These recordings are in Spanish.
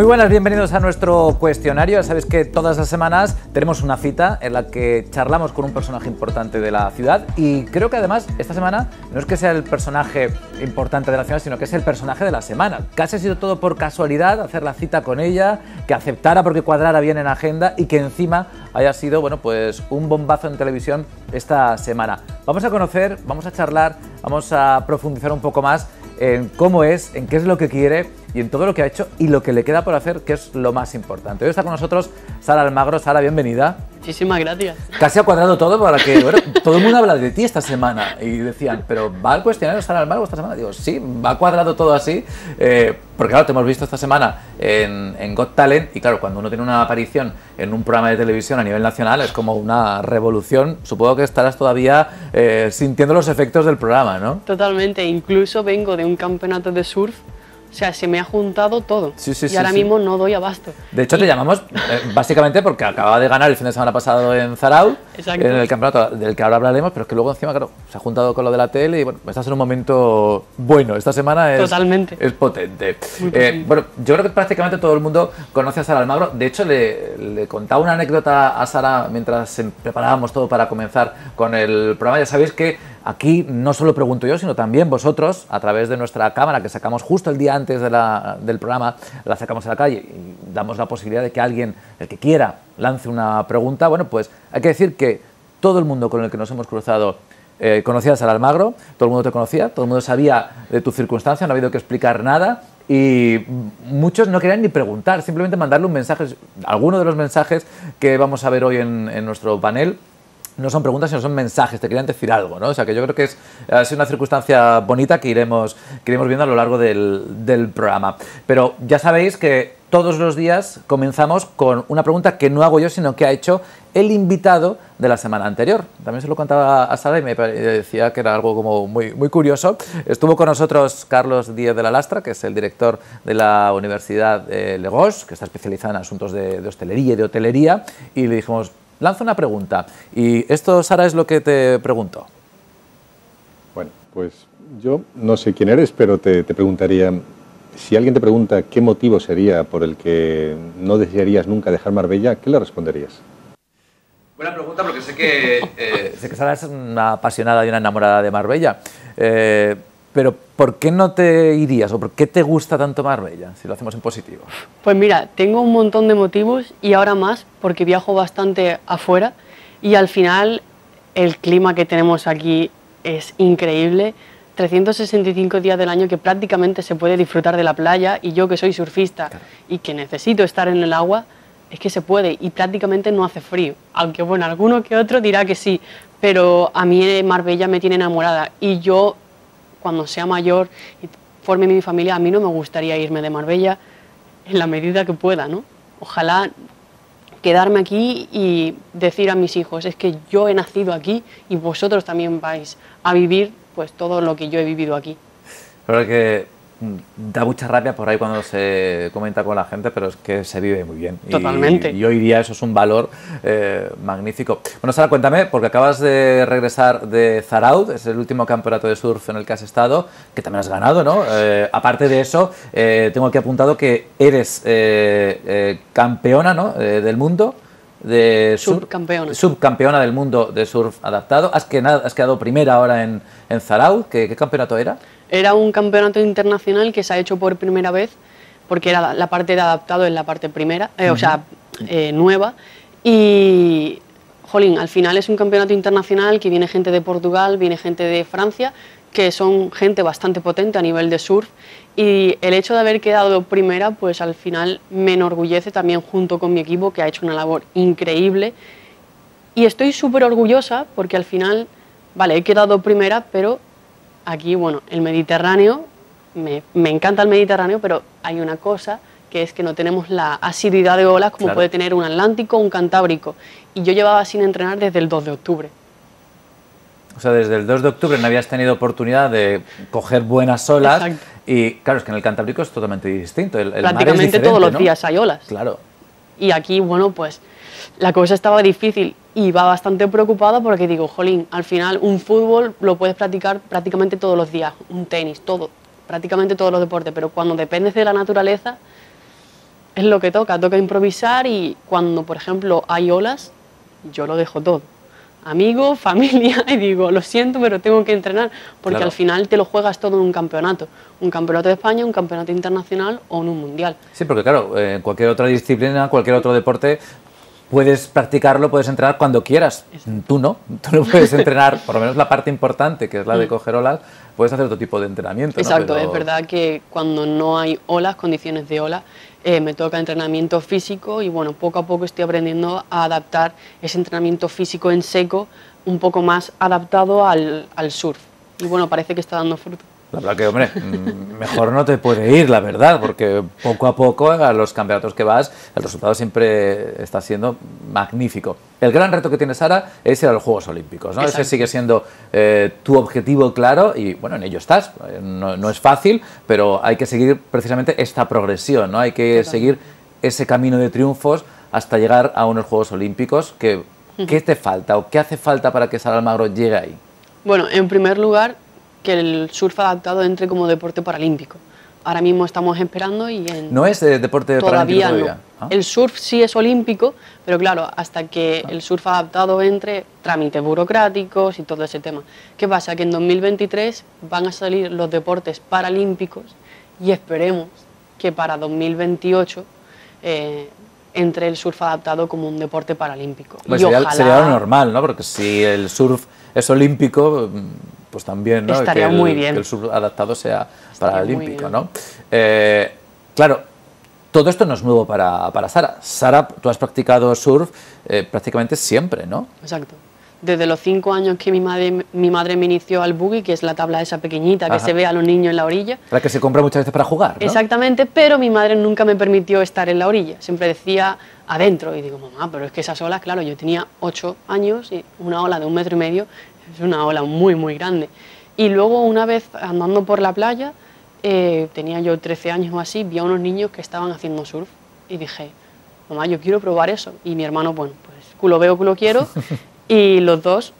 Muy buenas, bienvenidos a nuestro cuestionario. Ya sabéis que todas las semanas tenemos una cita en la que charlamos con un personaje importante de la ciudad y creo que además esta semana no es que sea el personaje importante de la ciudad, sino que es el personaje de la semana. Casi ha sido todo por casualidad hacer la cita con ella, que aceptara porque cuadrara bien en agenda y que encima haya sido, bueno, pues un bombazo en televisión esta semana. Vamos a conocer, vamos a charlar, vamos a profundizar un poco más en cómo es, en qué es lo que quiere y en todo lo que ha hecho y lo que le queda por hacer, que es lo más importante. Hoy está con nosotros Sara Almagro. Sara, bienvenida. Muchísimas gracias. Casi ha cuadrado todo para que bueno, todo el mundo habla de ti esta semana y decían, pero ¿va al cuestionario Sara Almagro esta semana? Digo, sí, va cuadrado todo así, eh, porque claro, te hemos visto esta semana en, en, Got Talent y claro, cuando uno tiene una aparición en un programa de televisión a nivel nacional es como una revolución. Supongo que estarás todavía eh, sintiendo los efectos del programa, ¿no? Totalmente, incluso vengo de un campeonato de surf o sea, se me ha juntado todo. Sí, sí, y sí, ahora mismo no doy abasto. De hecho, te llamamos eh, básicamente porque acababa de ganar el fin de semana pasado en Zarau, Exacto. en el campeonato del que ahora hablaremos, pero es que luego encima, claro, se ha juntado con lo de la tele y bueno, estás en un momento bueno. Esta semana es, Totalmente. es potente. Eh, potente. bueno, yo creo que prácticamente todo el mundo conoce a Sara Almagro. De hecho, le, le contaba una anécdota a Sara mientras em- preparábamos todo para comenzar con el programa. Ya sabéis que Aquí no solo pregunto yo, sino también vosotros, a través de nuestra cámara que sacamos justo el día antes del programa, la sacamos a la calle y damos la posibilidad de que alguien, el que quiera, lance una pregunta. Bueno, pues hay que decir que todo el mundo con el que nos hemos cruzado eh, conocía a Sara Almagro, todo el mundo te conocía, todo el mundo sabía de tu circunstancia, no ha habido que explicar nada y muchos no querían ni preguntar, simplemente mandarle un mensaje. Algunos de los mensajes que vamos a ver hoy en nuestro panel no son preguntas, sino son mensajes, te querían decir algo, ¿no? O sea, que yo creo que es, sido una circunstancia bonita que iremos, que iremos viendo a lo largo del, del programa. Pero ya sabéis que todos los días comenzamos con una pregunta que no hago yo, sino que ha hecho el invitado de la semana anterior. También se lo contaba a Sara y me decía que era algo como muy, muy curioso. Estuvo con nosotros Carlos Díez de la Lastra, que es el director de la Universidad de Legos, que está especializada en asuntos de, de hostelería y de hotelería, y le dijimos, lanza una pregunta. Y esto, Sara, es lo que te pregunto. Bueno, pues yo no sé quién eres, pero te, te preguntaría, si alguien te pregunta qué motivo sería por el que no desearías nunca dejar Marbella, ¿qué le responderías? Buena pregunta porque sé que, eh, sé que Sara es una apasionada y una enamorada de Marbella. Eh, pero ¿por qué no te irías o por qué te gusta tanto Marbella, si lo hacemos en positivo? Pues mira, tengo un montón de motivos y ahora más porque viajo bastante afuera y al final el clima que tenemos aquí es increíble. 365 días del año que prácticamente se puede disfrutar de la playa y yo que soy surfista y que necesito estar en el agua, es que se puede y prácticamente no hace frío. Aunque bueno, alguno que otro dirá que sí, pero a mí Marbella me tiene enamorada y yo cuando sea mayor y forme mi familia, a mí no me gustaría irme de Marbella en la medida que pueda, ¿no? Ojalá quedarme aquí y decir a mis hijos, es que yo he nacido aquí y vosotros también vais a vivir pues todo lo que yo he vivido aquí. Que da mucha rabia por ahí cuando se comenta con la gente, pero es que se vive muy bien. Y- Totalmente. Y, hoy día eso es un valor eh, magnífico. Bueno, Sara, cuéntame, porque acabas de regresar de Zaraud, es el último campeonato de surf en el que has estado, que también has ganado, ¿no? Eh, aparte de eso, eh, tengo aquí apuntado que eres campeona ¿no? Del mundo de surf- Subcampeona. subcampeona del mundo de surf adaptado. Has, que- has quedado primera ahora en, en Zaraud. ¿Qué, ¿Qué campeonato era? Era un campeonato internacional que se ha hecho por primera vez, porque era la, parte de adaptado en la parte primera, eh, o sea, eh, nueva. Y, jolín, al final es un campeonato internacional que viene gente de Portugal, viene gente de Francia, que son gente bastante potente a nivel de surf. Y el hecho de haber quedado primera, pues al final me enorgullece también junto con mi equipo, que ha hecho una labor increíble. Y estoy súper orgullosa porque al final, vale, he quedado primera, pero aquí, bueno, el Mediterráneo, me, me encanta el Mediterráneo, pero hay una cosa que es que no tenemos la asiduidad de olas como Claro. puede tener un Atlántico o un Cantábrico. Y yo llevaba sin entrenar desde el 2 de octubre. O sea, desde el 2 de octubre no habías tenido oportunidad de coger buenas olas. Exacto. Y claro, es que en el Cantábrico es totalmente distinto. El, el mar es Prácticamente todos los ¿no? días hay olas. Claro. Y aquí, bueno, pues la cosa estaba difícil y iba bastante preocupada porque digo, jolín, al final un fútbol lo puedes practicar prácticamente todos los días, un tenis, todo, prácticamente todos los deportes, pero cuando dependes de la naturaleza, es lo que toca, toca improvisar y cuando, por ejemplo, hay olas, yo lo dejo todo. Amigos, familia, y digo, lo siento, pero tengo que entrenar, porque Claro. al final te lo juegas todo en un campeonato. Un campeonato de España, un campeonato internacional o en un mundial. Sí, porque claro, eh, en cualquier otra disciplina, cualquier otro deporte, puedes practicarlo, puedes entrenar cuando quieras. Tú no, tú no puedes entrenar, por lo menos la parte importante, que es la de coger olas, puedes hacer otro tipo de entrenamiento. ¿no? Mm. Exacto, Pero- es verdad que cuando no hay olas, condiciones de ola, eh, me toca entrenamiento físico y bueno, poco a poco estoy aprendiendo a adaptar ese entrenamiento físico en seco un poco más adaptado al, al surf. Y bueno, parece que está dando fruto. La verdad que, hombre, mm, mejor no te puede ir, la verdad, porque poco a poco a los campeonatos que vas, el resultado siempre está siendo magnífico. El gran reto que tiene Sara es ir a los Juegos Olímpicos, ¿no? Ese sigue siendo eh, tu objetivo claro y, bueno, en ello estás. Eh, No, no es fácil, pero hay que seguir precisamente esta progresión, ¿no? Hay que seguir ese camino de triunfos hasta llegar a unos Juegos Olímpicos. Que, ¿Qué te falta o qué hace falta para que Sara Almagro llegue ahí? Bueno, en primer lugar, que el surf adaptado entre como deporte paralímpico. Ahora mismo estamos esperando y en... ¿No es eh, deporte paralímpico Todavía no. Ah. El surf sí es olímpico, pero claro, hasta que el surf adaptado entre trámites burocráticos y todo ese tema. ¿Qué pasa? Que en 2023 van a salir los deportes paralímpicos y esperemos que para 2028 eh, entre el surf adaptado como un deporte paralímpico. Hombre, y sería, ojalá sería lo normal, ¿no? Porque si el surf es olímpico, mm, pues también, ¿no? Estaría que el, muy bien. que el surf adaptado sea Estaría paralímpico. ¿no? Eh, claro, todo esto no es nuevo para, para Sara. Sara, tú has practicado surf eh, prácticamente siempre, ¿no? Exacto. Desde los cinco años que mi madre, mi madre me inició al buggy, que es la tabla esa pequeñita que se ve a los niños en la orilla, La que se compra muchas veces para jugar, ¿no? Exactamente, pero mi madre nunca me permitió estar en la orilla, siempre decía adentro. Y digo, mamá, pero es que esas olas, claro, yo tenía ocho años y una ola de un metro y medio es una ola muy, muy grande. Y luego una vez andando por la playa, eh, tenía yo 13 años o así, vi a unos niños que estaban haciendo surf y dije, mamá, yo quiero probar eso. Y mi hermano, bueno, pues culo veo, culo quiero. y los dos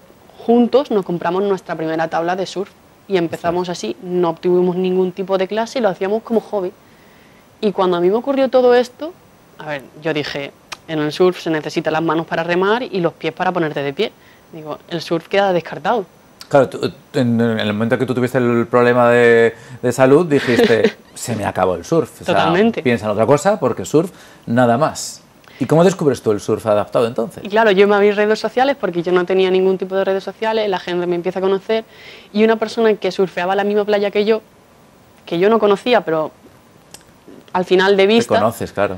juntos nos compramos nuestra primera tabla de surf y empezamos así, no obtuvimos ningún tipo de clase y lo hacíamos como hobby. Y cuando a mí me ocurrió todo esto, a ver, yo dije, en el surf se necesitan las manos para remar y los pies para ponerte de pie. Digo, el surf queda descartado. Claro, tú- en, el momento que tú tuviste el problema de, de salud, dijiste, se me acabó el surf. O sea, Totalmente. piensa en otra cosa, porque surf, nada más. ¿Y cómo descubres tú el surf adaptado entonces? Y claro, yo me abrí redes sociales porque yo no tenía ningún tipo de redes sociales, la gente me empieza a conocer y una persona que surfeaba la misma playa que yo, que yo no conocía, pero al final de Te vista, conoces, claro.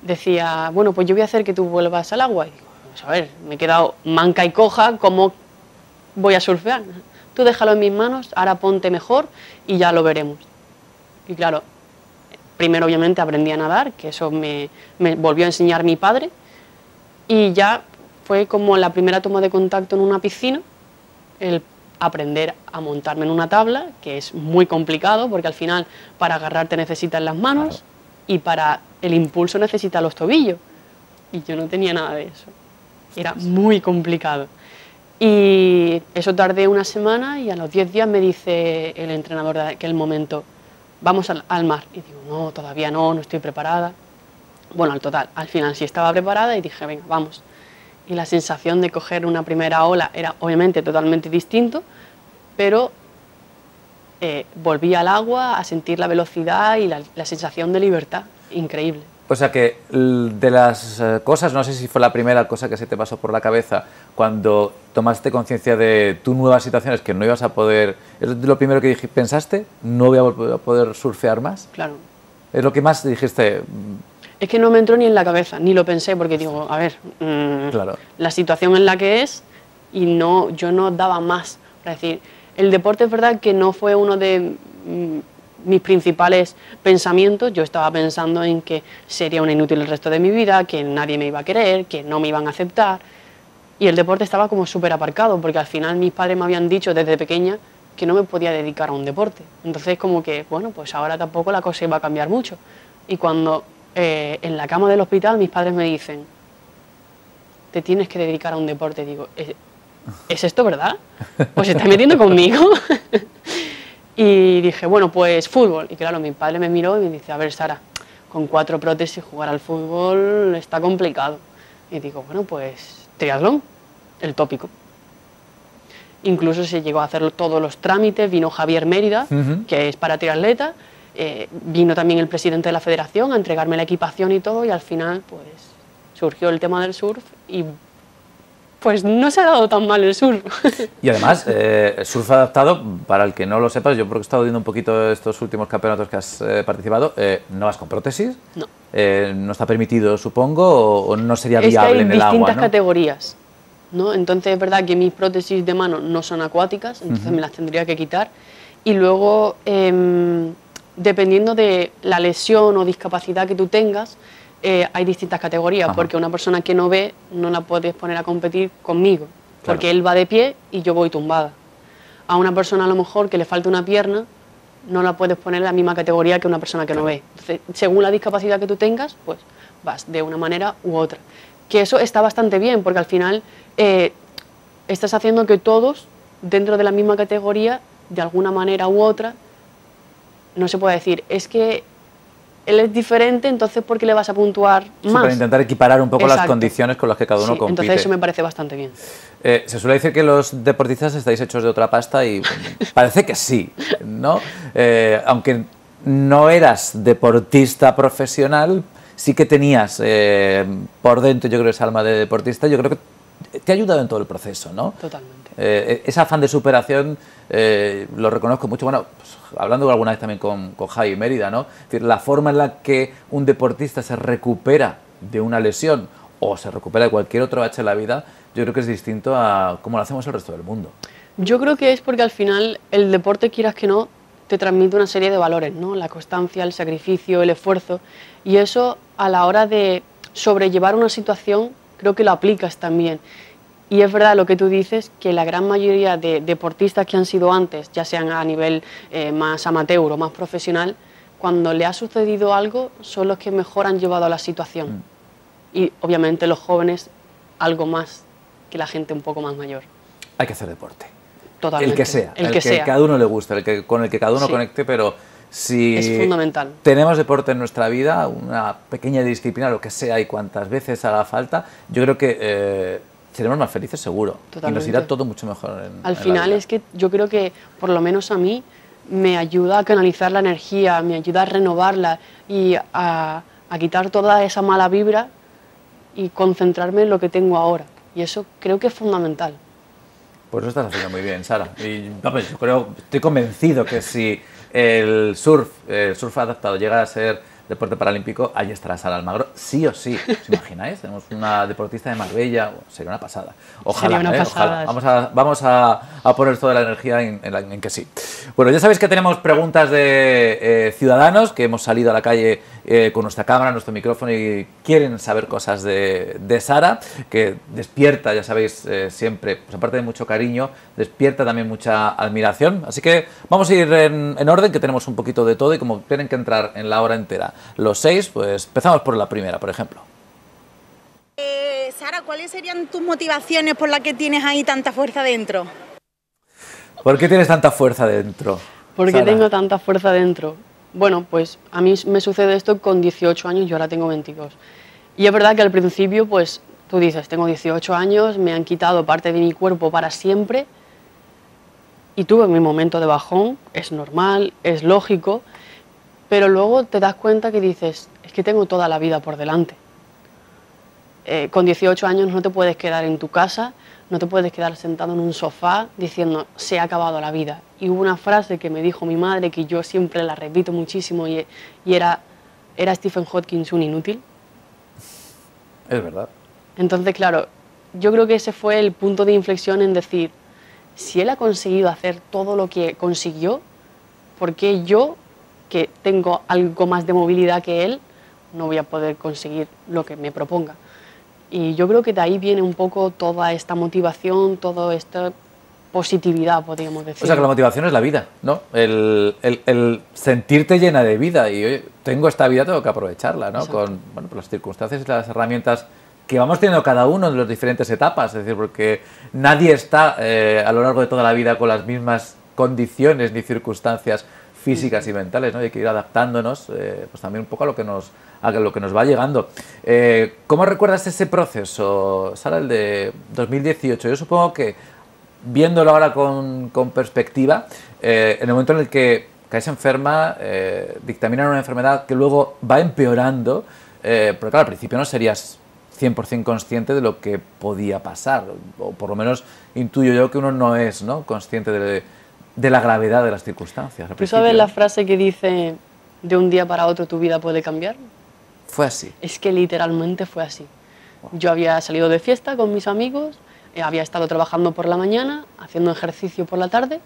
decía, bueno, pues yo voy a hacer que tú vuelvas al agua. Y pues a ver, me he quedado manca y coja, ¿cómo voy a surfear? Tú déjalo en mis manos, ahora ponte mejor y ya lo veremos. Y claro, primero obviamente aprendí a nadar, que eso me, me volvió a enseñar mi padre, y ya fue como la primera toma de contacto en una piscina, el aprender a montarme en una tabla, que es muy complicado porque al final para agarrarte necesitas las manos Claro. y para el impulso necesitas los tobillos. Y yo no tenía nada de eso. Era muy complicado. Y eso tardé una semana y a los 10 días me dice el entrenador de aquel momento, vamos al, mar. Y digo, no, todavía no, no estoy preparada. Bueno, al total, al final sí estaba preparada y dije, venga, vamos. Y la sensación de coger una primera ola era obviamente totalmente distinto, pero eh, volví al agua a sentir la velocidad y la sensación de libertad, increíble. O sea que de las eh, cosas, no sé si fue la primera cosa que se te pasó por la cabeza cuando tomaste conciencia de tu nuevas situaciones, que no ibas a poder... ¿Es lo primero que dij- pensaste? ¿No voy a poder surfear más? Claro. ¿Es lo que más dijiste? mm, Es que no me entró ni en la cabeza, ni lo pensé, porque digo, a ver, mm, Claro. la situación en la que es y no, yo no daba más. Es decir, el deporte es verdad que no fue uno de mm, mis principales pensamientos. Yo estaba pensando en que sería una inútil el resto de mi vida, que nadie me iba a querer, que no me iban a aceptar. Y el deporte estaba como súper aparcado, porque al final mis padres me habían dicho desde pequeña que no me podía dedicar a un deporte. Entonces como que, bueno, pues ahora tampoco la cosa iba a cambiar mucho. Y cuando eh, en la cama del hospital mis padres me dicen, te tienes que dedicar a un deporte, digo, ¿es, ¿es esto verdad? Pues se está metiendo conmigo. y dije, bueno, pues fútbol. Y claro, mi padre me miró y me dice, a ver, Sara, con cuatro prótesis jugar al fútbol está complicado. Y digo, bueno, pues triatlón, el tópico. Incluso se llegó a hacer todos los trámites, vino Javier Mérida, que es para triatleta, eh, vino también el presidente de la federación a entregarme la equipación y todo, y al final pues surgió el tema del surf y pues no se ha dado tan mal el surf. Y además, eh, surf adaptado, para el que no lo sepas, yo porque he estado viendo un poquito estos últimos campeonatos que has eh, participado, no vas con prótesis, no. no está permitido, supongo, o, no sería viable en el agua. Hay distintas categorías. ¿no? Entonces es verdad que mis prótesis de mano no son acuáticas, entonces me las tendría que quitar. Y luego, em, dependiendo de la lesión o discapacidad que tú tengas, eh, hay distintas categorías, porque una persona que no ve no la puedes poner a competir conmigo, porque él va de pie y yo voy tumbada. A una persona a lo mejor que le falta una pierna, no la puedes poner en la misma categoría que una persona que no ve. según la discapacidad que tú tengas, pues vas de una manera u otra. Que eso está bastante bien, porque al final eh, estás haciendo que todos, dentro de la misma categoría, de alguna manera u otra, no se puede decir, es que él es diferente, entonces ¿por qué le vas a puntuar más? para intentar equiparar un poco las condiciones con las que cada uno compite. Entonces eso me parece bastante bien. Eh, se suele decir que los deportistas estáis hechos de otra pasta y parece que sí, ¿no? Eh, aunque no eras deportista profesional, sí que tenías por dentro, yo creo, esa alma de deportista. Yo creo que te ha ayudado en todo el proceso, ¿no? Totalmente. Eh, ese afán de superación eh, lo reconozco mucho. Bueno, pues, hablando alguna vez también con, con Javi Mérida, la forma en la que un deportista se recupera de una lesión o se recupera de cualquier otro H en la vida, yo creo que es distinto a cómo lo hacemos el resto del mundo. Yo creo que es porque al final el deporte, quieras que no, te transmite una serie de valores, ¿no? La constancia, el sacrificio, el esfuerzo. Y eso a la hora de sobrellevar una situación creo que lo aplicas también. Y es verdad lo que tú dices, que la gran mayoría de deportistas que han sido antes, ya sean a nivel eh, más amateur o más profesional, cuando le ha sucedido algo son los que mejor han llevado a la situación. Mm. Y obviamente los jóvenes algo más que la gente un poco más mayor. Hay que hacer deporte. Totalmente. El que sea, el, que, sea. cada uno le guste, el que, con el que cada uno conecte, pero si es fundamental. tenemos deporte en nuestra vida, una pequeña disciplina, lo que sea y cuantas veces haga falta, yo creo que eh, seremos más felices seguro. Y nos irá todo mucho mejor. En, Al final es que yo creo que, por lo menos a mí, me ayuda a canalizar la energía, me ayuda a renovarla y a, a quitar toda esa mala vibra y concentrarme en lo que tengo ahora. Y eso creo que es fundamental. Pues lo estás haciendo muy bien, Sara. Y yo creo, estoy convencido que si el surf, el surf adaptado llega a ser deporte paralímpico, ahí estará Sara Almagro, sí o sí. ¿Os imagináis? Tenemos una deportista de Marbella, sería una pasada. Ojalá, una ¿eh? pasada Vamos, a, vamos a, poner toda la energía en, que sí. Bueno, ya sabéis que tenemos preguntas de eh, ciudadanos que hemos salido a la calle eh, con nuestra cámara, nuestro micrófono y quieren saber cosas de, Sara, que despierta, ya sabéis, siempre, pues aparte de mucho cariño, despierta también mucha admiración. Así que vamos a ir en, en orden, que tenemos un poquito de todo y como tienen que entrar en la hora entera los seis, pues empezamos por la primera, por ejemplo. Eh, Sara, ¿cuáles serían tus motivaciones por las que tienes ahí tanta fuerza dentro? ¿Por qué tienes tanta fuerza dentro? ¿Por qué tengo tanta fuerza dentro? Bueno, pues a mí me sucede esto con 18 años, yo ahora tengo 22. Y es verdad que al principio, pues tú dices, tengo 18 años, me han quitado parte de mi cuerpo para siempre y tuve mi momento de bajón, es normal, es lógico, pero luego te das cuenta que dices, es que tengo toda la vida por delante. Eh, con 18 años no te puedes quedar en tu casa, no te puedes quedar sentado en un sofá diciendo, se ha acabado la vida. Y hubo una frase que me dijo mi madre, que yo siempre la repito muchísimo, y, y era, ¿era Stephen Hawking un inútil? Es verdad. Entonces, claro, yo creo que ese fue el punto de inflexión en decir, si él ha conseguido hacer todo lo que consiguió, ¿por qué yo que tengo algo más de movilidad que él, no voy a poder conseguir lo que me proponga. Y yo creo que de ahí viene un poco toda esta motivación, toda esta positividad, podríamos decir. O sea, que la motivación es la vida, ¿no? El, el, sentirte llena de vida y tengo esta vida, tengo que aprovecharla, ¿no? Con bueno, pues las circunstancias y las herramientas que vamos teniendo cada uno en las diferentes etapas, es decir, porque nadie está eh, a lo largo de toda la vida con las mismas condiciones ni circunstancias físicas y mentales, ¿no? hay que ir adaptándonos eh, pues también un poco a lo que nos, a lo que nos va llegando. Eh, ¿Cómo recuerdas ese proceso, Sara, el de 2018? Yo supongo que, viéndolo ahora con, con perspectiva, en el momento en el que caes enferma, dictaminan una enfermedad que luego va empeorando, porque claro, al principio no serías 100% consciente de lo que podía pasar, o por lo menos intuyo yo que uno no es ¿no? consciente de, de la gravedad de las circunstancias. ¿Tú sabes la frase que dice, de un día para otro tu vida puede cambiar? Fue así. Es que literalmente fue así. Yo había salido de fiesta con mis amigos, eh, había estado trabajando por la mañana, haciendo ejercicio por la tarde,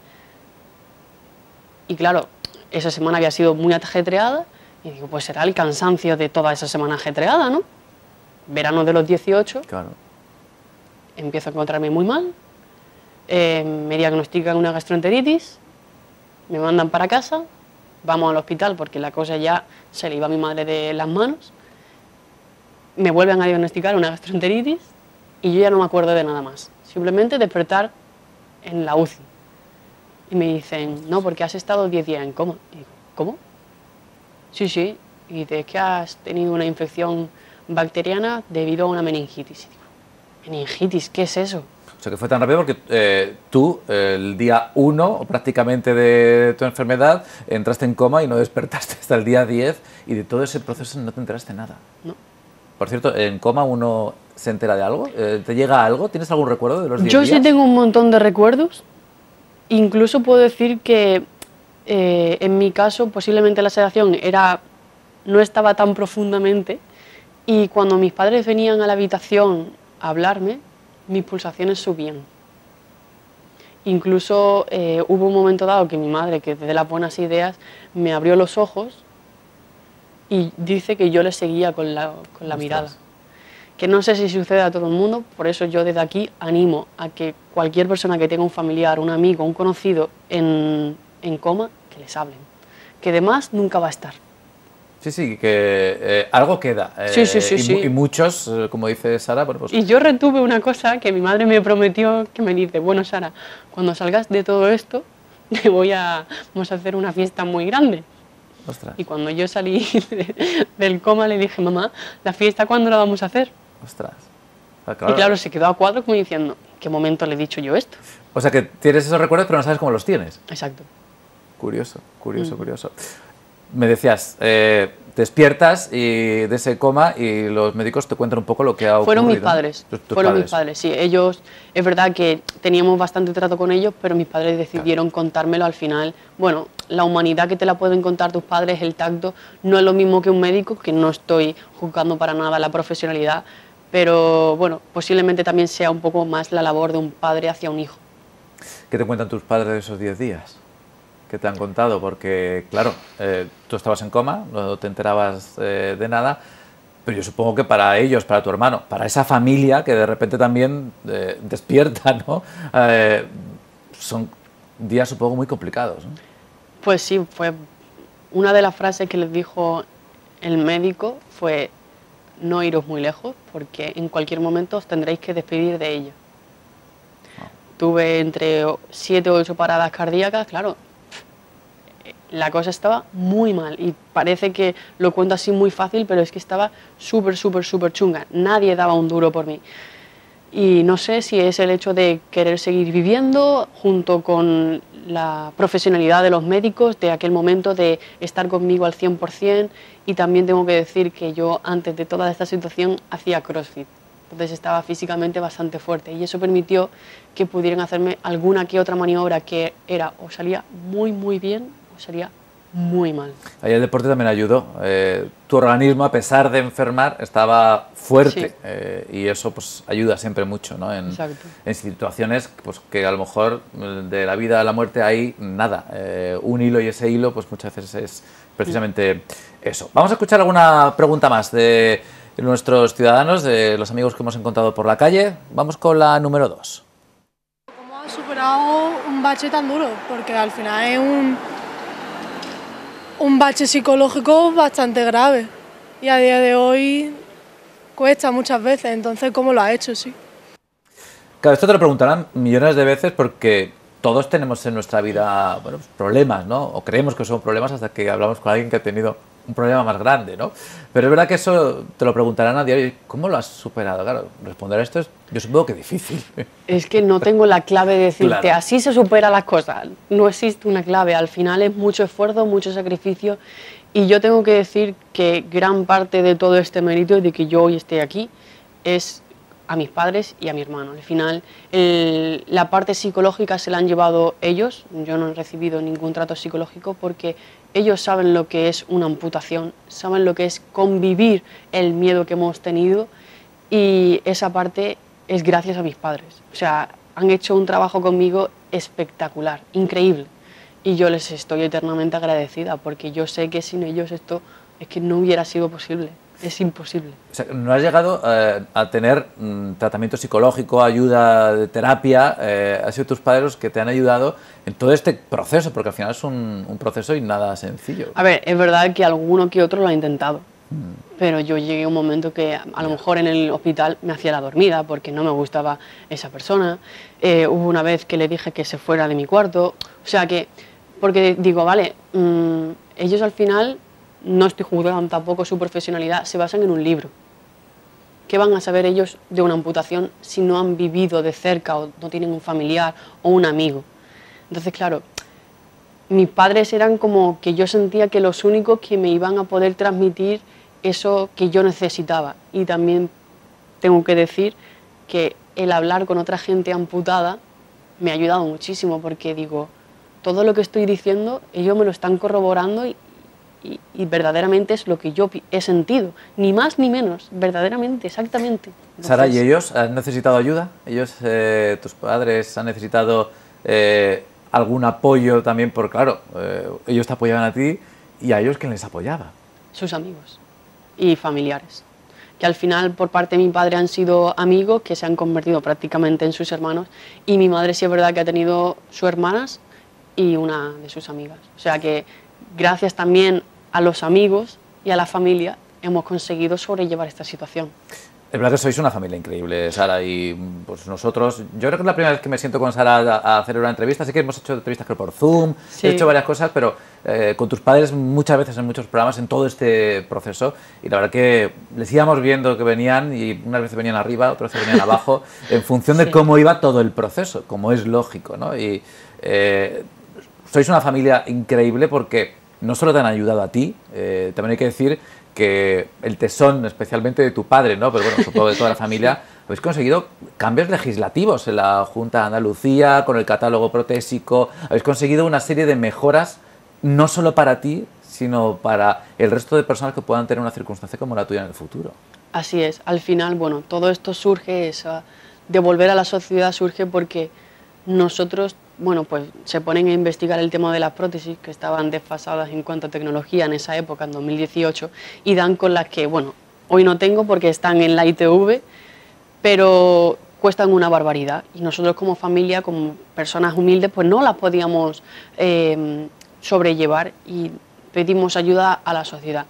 y claro, esa semana había sido muy ajetreada, y digo, pues será el cansancio de toda esa semana ajetreada, ¿no? verano de los 18, empiezo a encontrarme muy mal, eh, me diagnostican una gastroenteritis, me mandan para casa, vamos al hospital porque la cosa ya se le iba a mi madre de las manos, me vuelven a diagnosticar una gastroenteritis y yo ya no me acuerdo de nada más, simplemente despertar en la UCI. Y me dicen, no, porque has estado 10 días en coma. Y digo, ¿cómo? Sí, sí. Y dice, que has tenido una infección bacteriana debido a una meningitis. ¿Meningitis? ¿Qué es eso? O sea, que fue tan rápido porque eh, tú, el día 1 prácticamente de tu enfermedad, entraste en coma y no despertaste hasta el día 10 y de todo ese proceso no te enteraste nada. No. Por cierto, ¿en coma uno se entera de algo? Eh, ¿Te llega algo? ¿Tienes algún recuerdo de los 10 Yo sí tengo un montón de recuerdos. Incluso puedo decir que eh, en mi caso posiblemente la sedación era, no estaba tan profundamente y cuando mis padres venían a la habitación a hablarme, mis pulsaciones subían. Incluso eh, hubo un momento dado que mi madre, que desde las buenas ideas, me abrió los ojos y dice que yo le seguía con la, con la mirada. Que no sé si sucede a todo el mundo, por eso yo desde aquí animo a que cualquier persona que tenga un familiar, un amigo, un conocido en, en coma, que les hablen. Que de más nunca va a estar. Sí, sí, que eh, algo queda. sí, sí, sí, y, y, muchos, eh, como dice Sara, pues... Y yo retuve una cosa que mi madre me prometió, que me dice, bueno, Sara, cuando salgas de todo esto, te voy a, vamos a hacer una fiesta muy grande. Ostras. Y cuando yo salí de, del coma le dije, mamá, ¿la fiesta cuándo la vamos a hacer? Ostras. Ah, claro. Y claro, se quedó a cuadro como diciendo, ¿en qué momento le he dicho yo esto? O sea que tienes esos recuerdos pero no sabes cómo los tienes. Exacto. Curioso, curioso, mm. curioso me decías, eh, despiertas y de ese coma y los médicos te cuentan un poco lo que ha ocurrido. Fueron mis padres, fueron mis padres, sí. Ellos, es verdad que teníamos bastante trato con ellos, pero mis padres decidieron contármelo al final. Bueno, la humanidad que te la pueden contar tus padres, el tacto, no es lo mismo que un médico, que no estoy juzgando para nada la profesionalidad, pero bueno, posiblemente también sea un poco más la labor de un padre hacia un hijo. ¿Qué te cuentan tus padres de esos 10 días? Que te han contado, porque claro, eh, tú estabas en coma, no te enterabas eh, de nada, pero yo supongo que para ellos, para tu hermano, para esa familia que de repente también eh, despierta, ¿no? son días supongo muy complicados. ¿no? Pues sí, fue una de las frases que les dijo el médico fue no iros muy lejos porque en cualquier momento os tendréis que despedir de ella. Tuve entre siete o ocho paradas cardíacas, claro, la cosa estaba muy mal y parece que lo cuento así muy fácil, pero es que estaba súper, súper, súper chunga. Nadie daba un duro por mí. Y no sé si es el hecho de querer seguir viviendo junto con la profesionalidad de los médicos de aquel momento de estar conmigo al 100% y también tengo que decir que yo antes de toda esta situación hacía CrossFit. Entonces estaba físicamente bastante fuerte y eso permitió que pudieran hacerme alguna que otra maniobra que era o salía muy muy bien sería muy mal. Ahí el deporte también ayudó. Eh, tu organismo, a pesar de enfermar, estaba fuerte eh, y eso pues ayuda siempre mucho ¿no? en, en, situaciones pues, que a lo mejor mm, de la vida a la muerte hay nada. Eh, un hilo y ese hilo pues muchas veces es precisamente eso. Vamos a escuchar alguna pregunta más de nuestros ciudadanos, de los amigos que hemos encontrado por la calle. Vamos con la número 2. ¿Cómo has superado un bache tan duro? Porque al final es un un bache psicológico bastante grave y a día de hoy cuesta muchas veces, entonces ¿cómo lo ha hecho? Sí. Claro, esto te lo preguntarán millones de veces porque todos tenemos en nuestra vida pues, problemas, ¿no? O creemos que son problemas hasta que hablamos con alguien que ha tenido un problema más grande, ¿no? Pero es verdad que eso te lo preguntarán a diario. ¿Cómo lo has superado? Claro, responder a esto es, yo supongo que difícil. Es que no tengo la clave de decirte, Claro. así se supera las cosas. No existe una clave. Al final es mucho esfuerzo, mucho sacrificio. Y yo tengo que decir que gran parte de todo este mérito de que yo hoy esté aquí es a mis padres y a mi hermano. Al final, el- la parte psicológica se la han llevado ellos. Yo no he recibido ningún trato psicológico porque ellos saben lo que es una amputación, saben lo que es convivir el miedo que hemos tenido y esa parte es gracias a mis padres. O sea, han hecho un trabajo conmigo espectacular, increíble. Y yo les estoy eternamente agradecida porque yo sé que sin ellos esto es que no hubiera sido posible. Es imposible. O sea, ¿no has llegado eh, a tener mm, tratamiento psicológico, ayuda de terapia? Eh, ¿Han sido tus padres los que te han ayudado en todo este proceso? Porque al final es un, un proceso y nada sencillo. A ver, es verdad que alguno que otro lo ha intentado, pero yo llegué a un momento que a lo mejor en el hospital me hacía la dormida porque no me gustaba esa persona. Eh, hubo una vez que le dije que se fuera de mi cuarto. O sea que, porque digo, vale, mm, ellos al final, no estoy juzgando tampoco su profesionalidad, se basan en un libro. ¿Qué van a saber ellos de una amputación si no han vivido de cerca o no tienen un familiar o un amigo? Entonces, claro, mis padres eran como que yo sentía que los únicos que me iban a poder transmitir eso que yo necesitaba. Y también tengo que decir que el hablar con otra gente amputada me ha ayudado muchísimo porque digo, todo lo que estoy diciendo, ellos me lo están corroborando y- y verdaderamente es lo que yo he sentido. Ni más ni menos, verdaderamente, exactamente. Sara, ¿y Entonces, ellos han necesitado ayuda? ¿Ellos, eh, tus padres, han necesitado eh, algún apoyo también? Porque, claro, eh, ellos te apoyaban a ti y a ellos, ¿quién les apoyaba? sus amigos y familiares, que al final por parte de mi padre han sido amigos que se han convertido prácticamente en sus hermanos y mi madre sí es verdad que ha tenido sus hermanas y una de sus amigas. O sea que gracias también a los amigos y a la familia hemos conseguido sobrellevar esta situación. Es verdad que sois una familia increíble, Sara, y pues nosotros, yo creo que es la primera vez que me siento con Sara a, hacer una entrevista, sí que hemos hecho entrevistas creo, por Zoom, Sí. he hecho varias cosas, pero eh, con tus padres muchas veces en muchos programas en todo este proceso, y la verdad que les íbamos viendo que venían, y unas veces venían arriba, otras veces venían abajo, en función de Sí. cómo iba todo el proceso, como es lógico, ¿no? Y eh, sois una familia increíble porque no solo te han ayudado a ti, eh, también hay que decir que el tesón, especialmente de tu padre, ¿no? pero bueno, supongo de toda la familia, habéis conseguido cambios legislativos en la Junta de Andalucía, con el catálogo protésico, habéis conseguido una serie de mejoras, no solo para ti, sino para el resto de personas que puedan tener una circunstancia como la tuya en el futuro. Así es, al final, bueno, todo esto surge, esa devolver a la sociedad surge porque nosotros, bueno, pues se ponen a investigar el tema de las prótesis que estaban desfasadas en cuanto a tecnología en esa época, en 2018, y dan con las que, bueno, hoy no tengo porque están en la ITV, pero cuestan una barbaridad y nosotros como familia, como personas humildes, pues no las podíamos eh, sobrellevar y pedimos ayuda a la sociedad.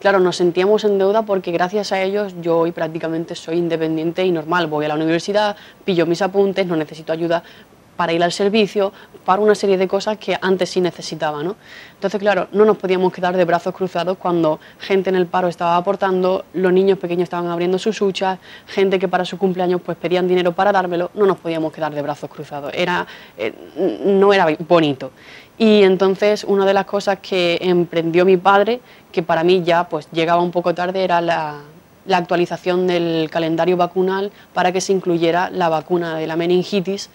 Claro, nos sentíamos en deuda porque gracias a ellos yo hoy prácticamente soy independiente y normal. Voy a la universidad, pillo mis apuntes, no necesito ayuda para ir al servicio, para una serie de cosas que antes sí necesitaba. ¿no? Entonces, claro, no nos podíamos quedar de brazos cruzados cuando gente en el paro estaba aportando, los niños pequeños estaban abriendo sus huchas, gente que para su cumpleaños pues pedían dinero para dármelo, no nos podíamos quedar de brazos cruzados. Era, eh, no era bonito. Y entonces una de las cosas que emprendió mi padre, que para mí ya pues llegaba un poco tarde, era la, la actualización del calendario vacunal para que se incluyera la vacuna de la meningitis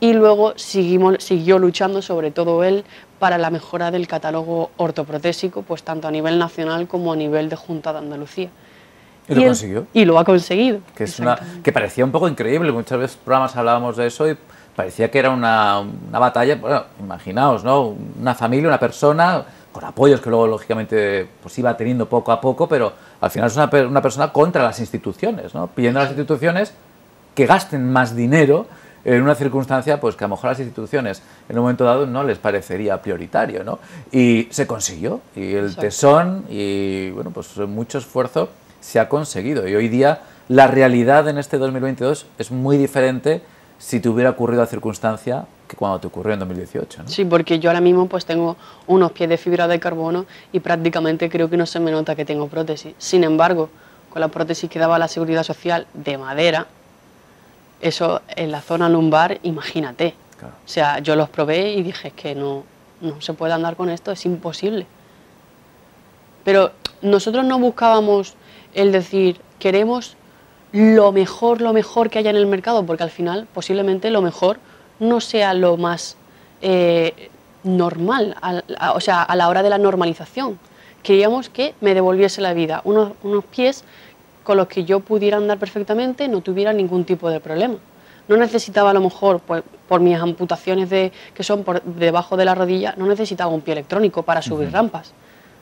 y luego seguimos, siguió luchando, sobre todo él, para la mejora del catálogo ortoprotésico, pues tanto a nivel nacional como a nivel de Junta de Andalucía. ¿Y lo él- consiguió? Y lo ha conseguido. que es una que parecía un poco increíble. Muchas veces programas hablábamos de eso y parecía que era una, una batalla. Bueno, imaginaos, ¿no? Una familia, una persona con apoyos que luego lógicamente pues iba teniendo poco a poco, pero al final es una, una persona contra las instituciones, ¿no? Pidiendo a las instituciones que gasten más dinero en una circunstancia pues que a lo mejor a las instituciones en un momento dado no les parecería prioritario, ¿no? Y se consiguió y el Exacto. tesón y bueno, pues mucho esfuerzo se ha conseguido y hoy día la realidad en este 2022 es muy diferente si te hubiera ocurrido la circunstancia que cuando te ocurrió en 2018. ¿no? Sí, porque yo ahora mismo pues tengo unos pies de fibra de carbono y prácticamente creo que no se me nota que tengo prótesis. Sin embargo, con la prótesis que daba la seguridad social de madera, eso en la zona lumbar, imagínate. Claro. O sea, yo los probé y dije que no, no se puede andar con esto, es imposible. Pero nosotros no buscábamos el decir, queremos lo mejor, lo mejor que haya en el mercado, porque al final posiblemente lo mejor no sea lo más eh, normal, al- a- o sea, a la hora de la normalización. Queríamos que me devolviese la vida, unos, unos pies con los que yo pudiera andar perfectamente, no tuviera ningún tipo de problema. No necesitaba a lo mejor, pues, por mis amputaciones de, que son por debajo de la rodilla, no necesitaba un pie electrónico para subir rampas.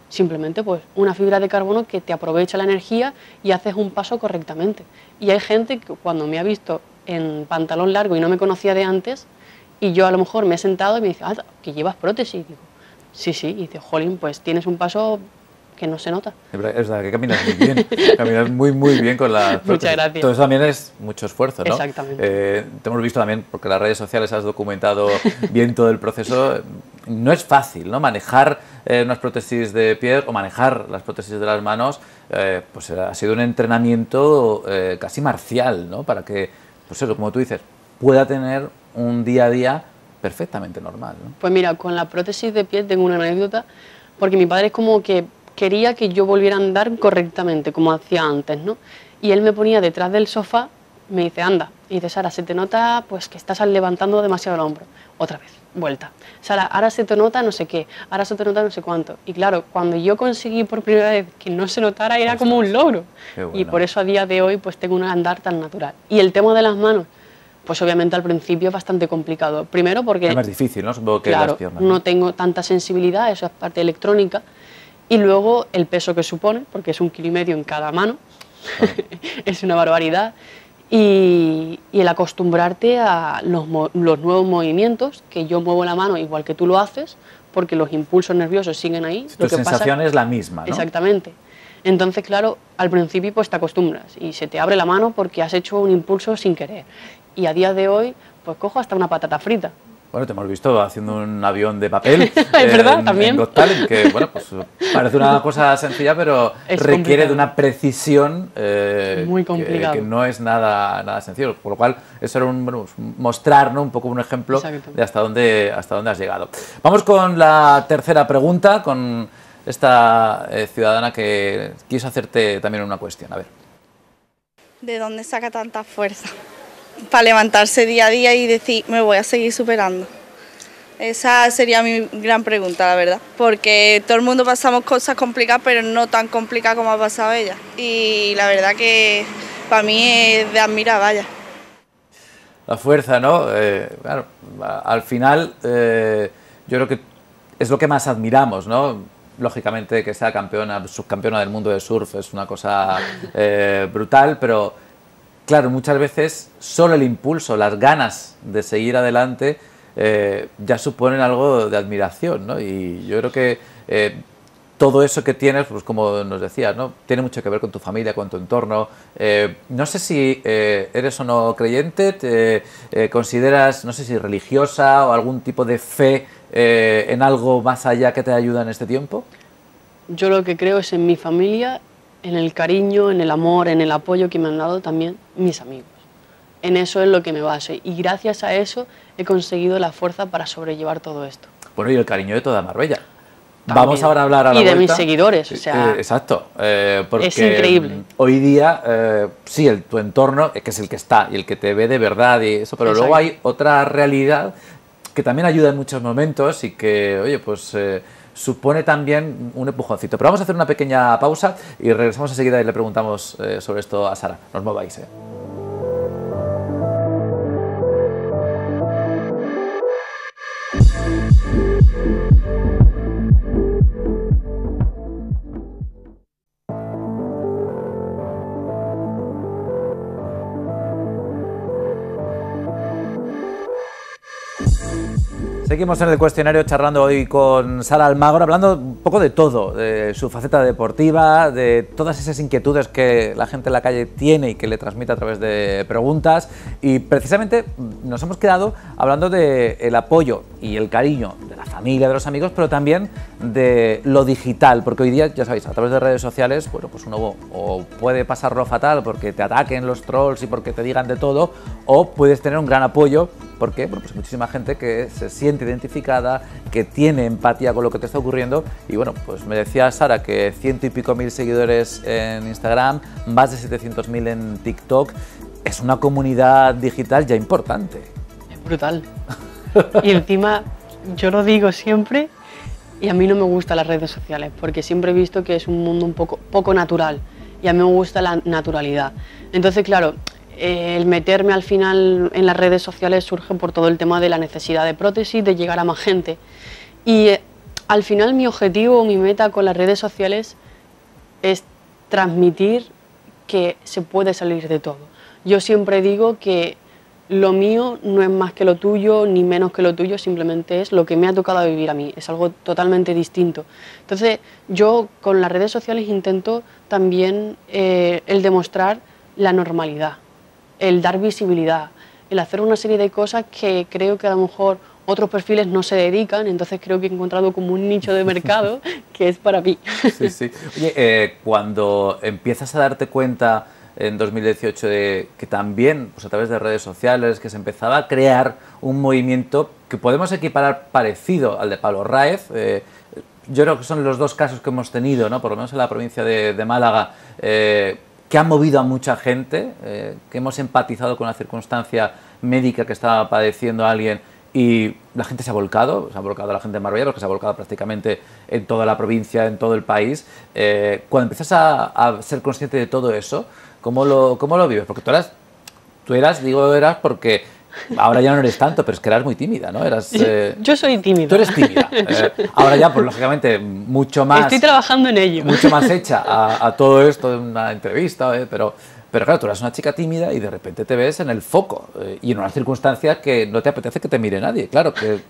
Simplemente pues una fibra de carbono que te aprovecha la energía y haces un paso correctamente. Y hay gente que cuando me ha visto en pantalón largo y no me conocía de antes, y yo a lo mejor me he sentado y me dice, ah, que llevas prótesis. Y digo, sí, sí. Y dice, jolín, pues tienes un paso que no se nota. Es verdad, que caminas muy bien, caminas muy muy bien con la Muchas gracias. Eso también es mucho esfuerzo, ¿no? Exactamente. Eh, te hemos visto también, porque las redes sociales has documentado bien todo el proceso. No es fácil, ¿no? Manejar eh, unas prótesis de pie o manejar las prótesis de las manos, eh, pues ha sido un entrenamiento casi marcial, ¿no? Para que, pues eso, como tú dices, pueda tener un día a día perfectamente normal, ¿no? Pues mira, con la prótesis de pie tengo una anécdota, porque mi padre es como que quería que yo volviera a andar correctamente, como hacía antes, ¿no? Y él me ponía detrás del sofá, me dice, anda, y dice, Sara, se te nota pues que estás levantando demasiado el hombro. Otra vez, vuelta. Sara, ahora se te nota no sé qué, ahora se te nota no sé cuánto. Y claro, cuando yo conseguí por primera vez que no se notara, era como un logro. Qué Y bueno. por eso a día de hoy pues tengo un andar tan natural. Y el tema de las manos, pues obviamente al principio es bastante complicado. Primero porque... Es más difícil, ¿no? Supongo que Claro, las piernas. no tengo tanta sensibilidad, eso es parte electrónica. Y luego el peso que supone, porque es un kilo y medio en cada mano, es una barbaridad. Y, y el acostumbrarte a los, nuevos movimientos, que yo muevo la mano igual que tú lo haces, porque los impulsos nerviosos siguen ahí. Tu sensación es la misma, ¿no? Exactamente. Entonces, claro, al principio pues te acostumbras y se te abre la mano porque has hecho un impulso sin querer. Y a día de hoy, pues cojo hasta una patata frita. Bueno, te hemos visto haciendo un avión de papel. Es verdad, en- también. En Got Talent, que bueno, pues parece una cosa sencilla, pero Es requiere complicado. de una precisión eh, Muy que- complicado. Que, no es nada, nada sencillo. Por lo cual, eso era un, bueno, pues, mostrar ¿no? un poco un ejemplo Exacto. de hasta dónde, hasta dónde has llegado. Vamos con la tercera pregunta, con esta eh, ciudadana que quiso hacerte también una cuestión. A ver. ¿De dónde saca tanta fuerza? Para levantarse día a día y decir, me voy a seguir superando. Esa sería mi gran pregunta, la verdad. Porque todo el mundo pasamos cosas complicadas, pero no tan complicadas como ha pasado ella. Y la verdad que para mí es de admirar, vaya. La fuerza, ¿no? Eh, al final eh, yo creo que es lo que más admiramos, ¿no? Lógicamente que sea campeona, subcampeona del mundo de surf es una cosa eh, brutal, pero claro, muchas veces solo el impulso, las ganas de seguir adelante eh, ya suponen algo de admiración, ¿no? Y yo creo que eh, todo eso que tienes, pues como nos decías, ¿no? Tiene mucho que ver con tu familia, con tu entorno. Eh, no sé si eres o no creyente, te consideras, no sé si religiosa o algún tipo de fe en algo más allá que te ayuda en este tiempo. Yo lo que creo es en mi familia, en el cariño, en el amor, en el apoyo que me han dado también mis amigos. En eso es lo que me baso y gracias a eso he conseguido la fuerza para sobrellevar todo esto. Bueno, y el cariño de toda Marbella. También. Vamos ahora a hablar a la Y de mis seguidores, o sea, Eh, exacto, eh, porque es increíble. mm, hoy día, eh, sí, el, tu entorno, que es el que está y el que te ve de verdad y eso, pero luego hay otra realidad que también ayuda en muchos momentos y que, oye, pues supone también un empujoncito. Pero vamos a hacer una pequeña pausa y regresamos enseguida y le preguntamos eh, sobre esto a Sara. Nos mováis, ¿eh? Seguimos en el cuestionario charlando hoy con Sara Almagro, hablando un poco de todo, de su faceta deportiva, de todas esas inquietudes que la gente en la calle tiene y que le transmite a través de preguntas. Y precisamente nos hemos quedado hablando del apoyo y el cariño de la familia, de los amigos, pero también de lo digital, porque hoy día, ya sabéis, a través de redes sociales, bueno, pues uno o puede pasarlo fatal porque te ataquen los trolls y porque te digan de todo, o puedes tener un gran apoyo porque bueno, pues muchísima gente que se siente identificada, que tiene empatía con lo que te está ocurriendo. Y bueno, pues me decía Sara que ciento y pico mil seguidores en Instagram, más de 700.000 en TikTok. Es una comunidad digital ya importante. Es brutal. Y encima, yo lo digo siempre, y a mí no me gustan las redes sociales, porque siempre he visto que es un mundo un poco, poco natural. Y a mí me gusta la naturalidad. Entonces, claro, el meterme al final en las redes sociales surge por todo el tema de la necesidad de prótesis, de llegar a más gente. Y eh, al final mi objetivo, mi meta con las redes sociales es transmitir que se puede salir de todo. Yo siempre digo que lo mío no es más que lo tuyo, ni menos que lo tuyo, simplemente es lo que me ha tocado vivir a mí, es algo totalmente distinto. Entonces yo con las redes sociales intento también eh, el demostrar la normalidad, el dar visibilidad, el hacer una serie de cosas que creo que a lo mejor otros perfiles no se dedican, entonces creo que he encontrado como un nicho de mercado que es para mí. Sí, sí. Oye, eh, cuando empiezas a darte cuenta en 2018 de que también pues a través de redes sociales que se empezaba a crear un movimiento que podemos equiparar parecido al de Pablo Raez, eh, yo creo que son los dos casos que hemos tenido, ¿no? por lo menos en la provincia de, Málaga, eh, que han movido a mucha gente, eh, que hemos empatizado con la circunstancia médica que estaba padeciendo alguien y la gente se ha volcado, se ha volcado la gente en Marbella, porque se ha volcado prácticamente en toda la provincia, en todo el país. Eh, cuando empiezas a, ser consciente de todo eso, ¿cómo lo, cómo lo vives? Porque tú eras, tú eras, digo eras porque Ahora ya no eres tanto, pero es que eras muy tímida, ¿no? Eras, eh, Yo soy tímida. Tú eres tímida. Eh, ahora ya, pues lógicamente, mucho más... Estoy trabajando en ello. Mucho más hecha a, todo esto en una entrevista, ¿eh? pero... Pero claro, tú eras una chica tímida y de repente te ves en el foco y en unas circunstancias que no te apetece que te mire nadie. Claro, que,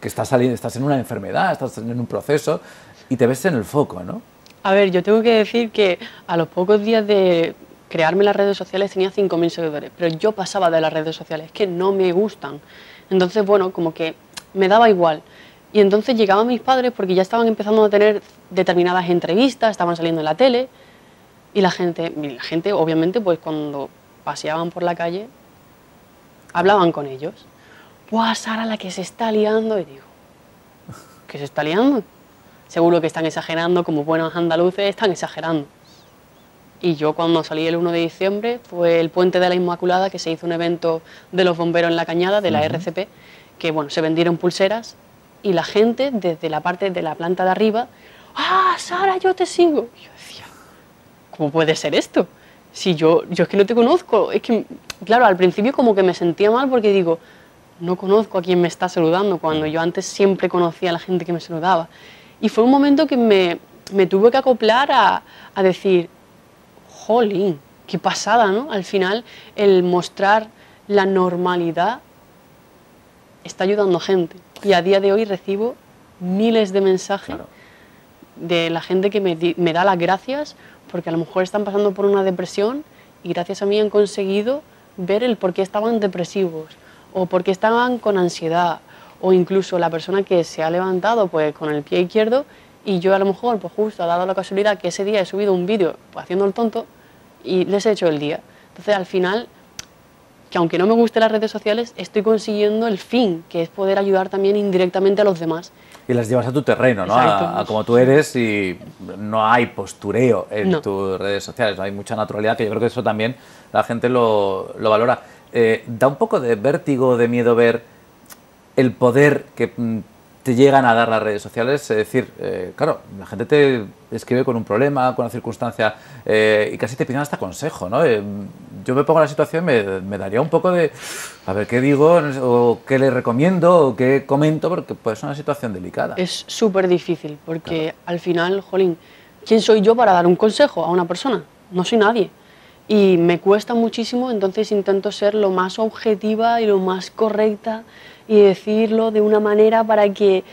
que estás, saliendo, estás en una enfermedad, estás en un proceso y te ves en el foco, ¿no? A ver, yo tengo que decir que a los pocos días de crearme las redes sociales tenía 5.000 seguidores, pero yo pasaba de las redes sociales, que no me gustan. Entonces, bueno, como que me daba igual. Y entonces llegaban mis padres porque ya estaban empezando a tener determinadas entrevistas, estaban saliendo en la tele, y la gente, la gente obviamente, pues cuando paseaban por la calle, hablaban con ellos. ¡Buah, Sara, la que se está liando! Y digo, ¿qué se está liando? Seguro que están exagerando, como buenos andaluces, están exagerando. Y yo cuando salí el 1 de diciembre fue el Puente de la Inmaculada, que se hizo un evento de los bomberos en la cañada, de la RCP, que bueno, se vendieron pulseras y la gente desde la parte de la planta de arriba, ¡ah, Sara, yo te sigo! Y yo decía, ¿cómo puede ser esto? Si yo, yo es que no te conozco, es que, claro, al principio como que me sentía mal porque digo, no conozco a quien me está saludando, cuando yo antes siempre conocía a la gente que me saludaba. Y fue un momento que me, me tuve que acoplar a, a decir, jolín, qué pasada, ¿no? Al final, el mostrar la normalidad está ayudando a gente. Y a día de hoy recibo miles de mensajes de la gente que me, me, da las gracias porque a lo mejor están pasando por una depresión y gracias a mí han conseguido ver el por qué estaban depresivos o por qué estaban con ansiedad o incluso la persona que se ha levantado pues con el pie izquierdo y yo a lo mejor, pues justo ha dado la casualidad que ese día he subido un vídeo pues, haciendo el tonto y les he hecho el día. Entonces al final, que aunque no me gusten las redes sociales, estoy consiguiendo el fin, que es poder ayudar también indirectamente a los demás. Y las llevas a tu terreno, ¿no? A, como tú eres y no hay postureo en tus redes sociales, hay mucha naturalidad, que yo creo que eso también la gente lo, lo valora. Eh, da un poco de vértigo, de miedo ver el poder que mm, te llegan a dar las redes sociales. Es decir, eh, claro, la gente te escribe con un problema, con una circunstancia eh, y casi te piden hasta consejo, ¿no? Eh, yo me pongo en la situación, me, me, daría un poco de, a ver qué digo, o qué le recomiendo, o qué comento, porque puede ser una situación delicada. Es súper difícil, porque al final, jolín, ¿quién soy yo para dar un consejo a una persona? No soy nadie. Y me cuesta muchísimo, entonces intento ser lo más objetiva y lo más correcta y decirlo de una manera para que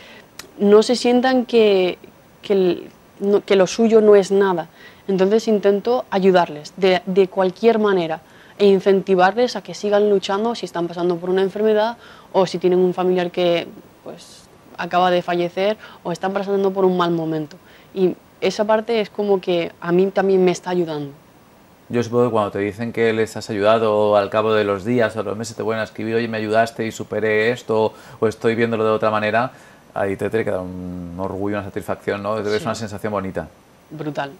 no se sientan que, que, lo suyo no es nada. Entonces intento ayudarles de, de cualquier manera e incentivarles a que sigan luchando si están pasando por una enfermedad o si tienen un familiar que pues, acaba de fallecer o están pasando por un mal momento. Y esa parte es como que a mí también me está ayudando. Yo supongo que cuando te dicen que les has ayudado al cabo de los días o los meses te vuelven a escribir, oye, me ayudaste y superé esto o estoy viéndolo de otra manera, ahí te tiene que dar un orgullo, una satisfacción, ¿no? Es Sí. una sensación bonita. brutal.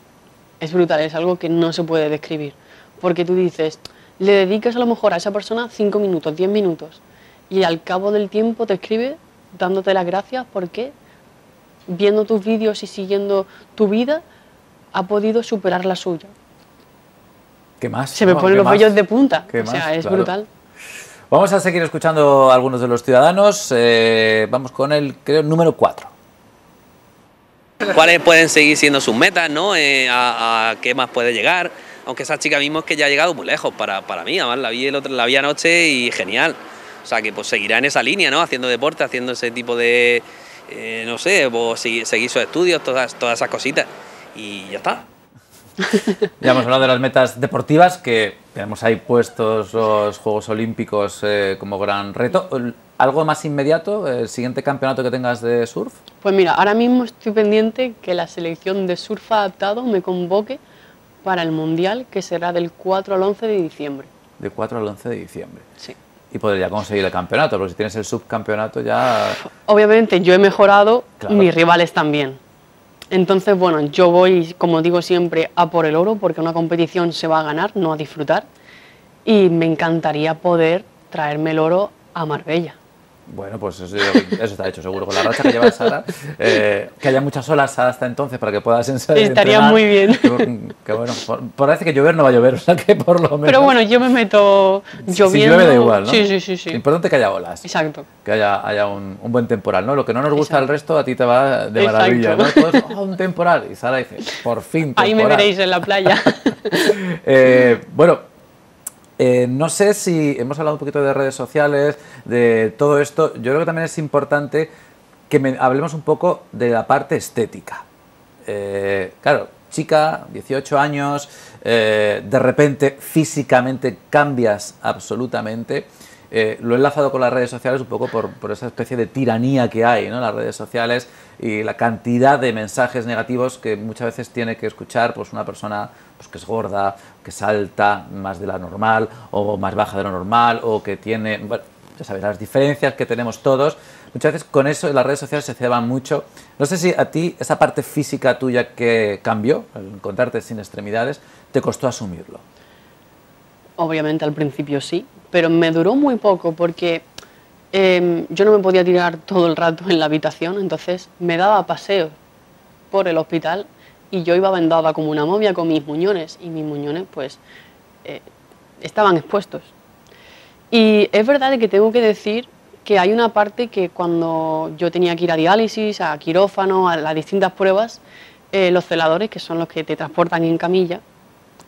Es brutal, es algo que no se puede describir. Porque tú dices, le dedicas a lo mejor a esa persona 5 minutos, 10 minutos, y al cabo del tiempo te escribe dándote las gracias porque viendo tus vídeos y siguiendo tu vida ha podido superar la suya. ¿Qué más? Se me no? ponen ¿Qué los vellos de punta. ¿Qué O sea, es Claro. brutal. Vamos a seguir escuchando a algunos de los ciudadanos. eh, vamos con el, creo, número 4. cuáles pueden seguir siendo sus metas, ¿no? Eh, a, a qué más puede llegar. Aunque esa chica mismo es que ya ha llegado muy lejos para, para mí, además la vi, el otro, la vi anoche y genial. O sea que pues seguirá en esa línea, ¿no? Haciendo deporte, haciendo ese tipo de, eh, no sé, pues, seguir, seguir sus estudios, todas, todas esas cositas. Y ya está. Ya hemos hablado de las metas deportivas, que tenemos ahí puestos los Juegos Olímpicos eh, como gran reto. ¿Algo más inmediato? ¿El siguiente campeonato que tengas de surf? Pues mira, ahora mismo estoy pendiente que la selección de surf adaptado me convoque para el Mundial, que será del 4 al 11 de diciembre. De 4 al 11 de diciembre. Sí. Y podría conseguir el campeonato, porque si tienes el subcampeonato ya... Obviamente yo he mejorado, Claro. mis rivales también. Entonces, bueno, yo voy, como digo siempre, a por el oro, porque una competición se va a ganar, no a disfrutar. Y me encantaría poder traerme el oro a Marbella. Bueno, pues eso, eso está hecho, seguro. Con la racha que lleva Sara, eh, que haya muchas olas hasta entonces para que puedas ensayar. Estaría entrenar. muy bien. Que bueno, por- parece que llover no va a llover, o sea que por lo menos... Pero bueno, yo me meto si lloviendo. llueve da igual, ¿no? Sí, sí, sí, sí. Importante que haya olas. Exacto. Que haya, haya un, un buen temporal, ¿no? Lo que no nos gusta Exacto. al resto, a ti te va de Exacto. maravilla, ¿no? Todos, "Oh, un temporal. Y Sara dice, por fin, Ahí me temporal". veréis en la playa. Eh, bueno, eh, no sé si hemos hablado un poquito de redes sociales, de todo esto. Yo creo que también es importante que me- hablemos un poco de la parte estética. Eh, claro, chica, 18 años, eh, de repente físicamente cambias absolutamente. Lo he enlazado con las redes sociales un poco por, por esa especie de tiranía que hay ¿no? las redes sociales y la cantidad de mensajes negativos que muchas veces tiene que escuchar pues, una persona pues, que es gorda, que salta más de la normal o más baja de lo normal o que tiene, bueno, ya sabes, las diferencias que tenemos todos. Muchas veces con eso en las redes sociales se ceban mucho. No sé si a ti esa parte física tuya que cambió, el encontrarte sin extremidades, te costó asumirlo. Obviamente al principio sí, pero me duró muy poco porque em, yo no me podía tirar todo el rato en la habitación, entonces me daba paseos por el hospital y yo iba vendada como una momia con mis muñones y mis muñones pues eh, estaban expuestos. Y es verdad que tengo que decir que hay una parte que cuando yo tenía que ir a diálisis, a quirófano, a las distintas pruebas, eh, los celadores, que son los que te transportan en camilla,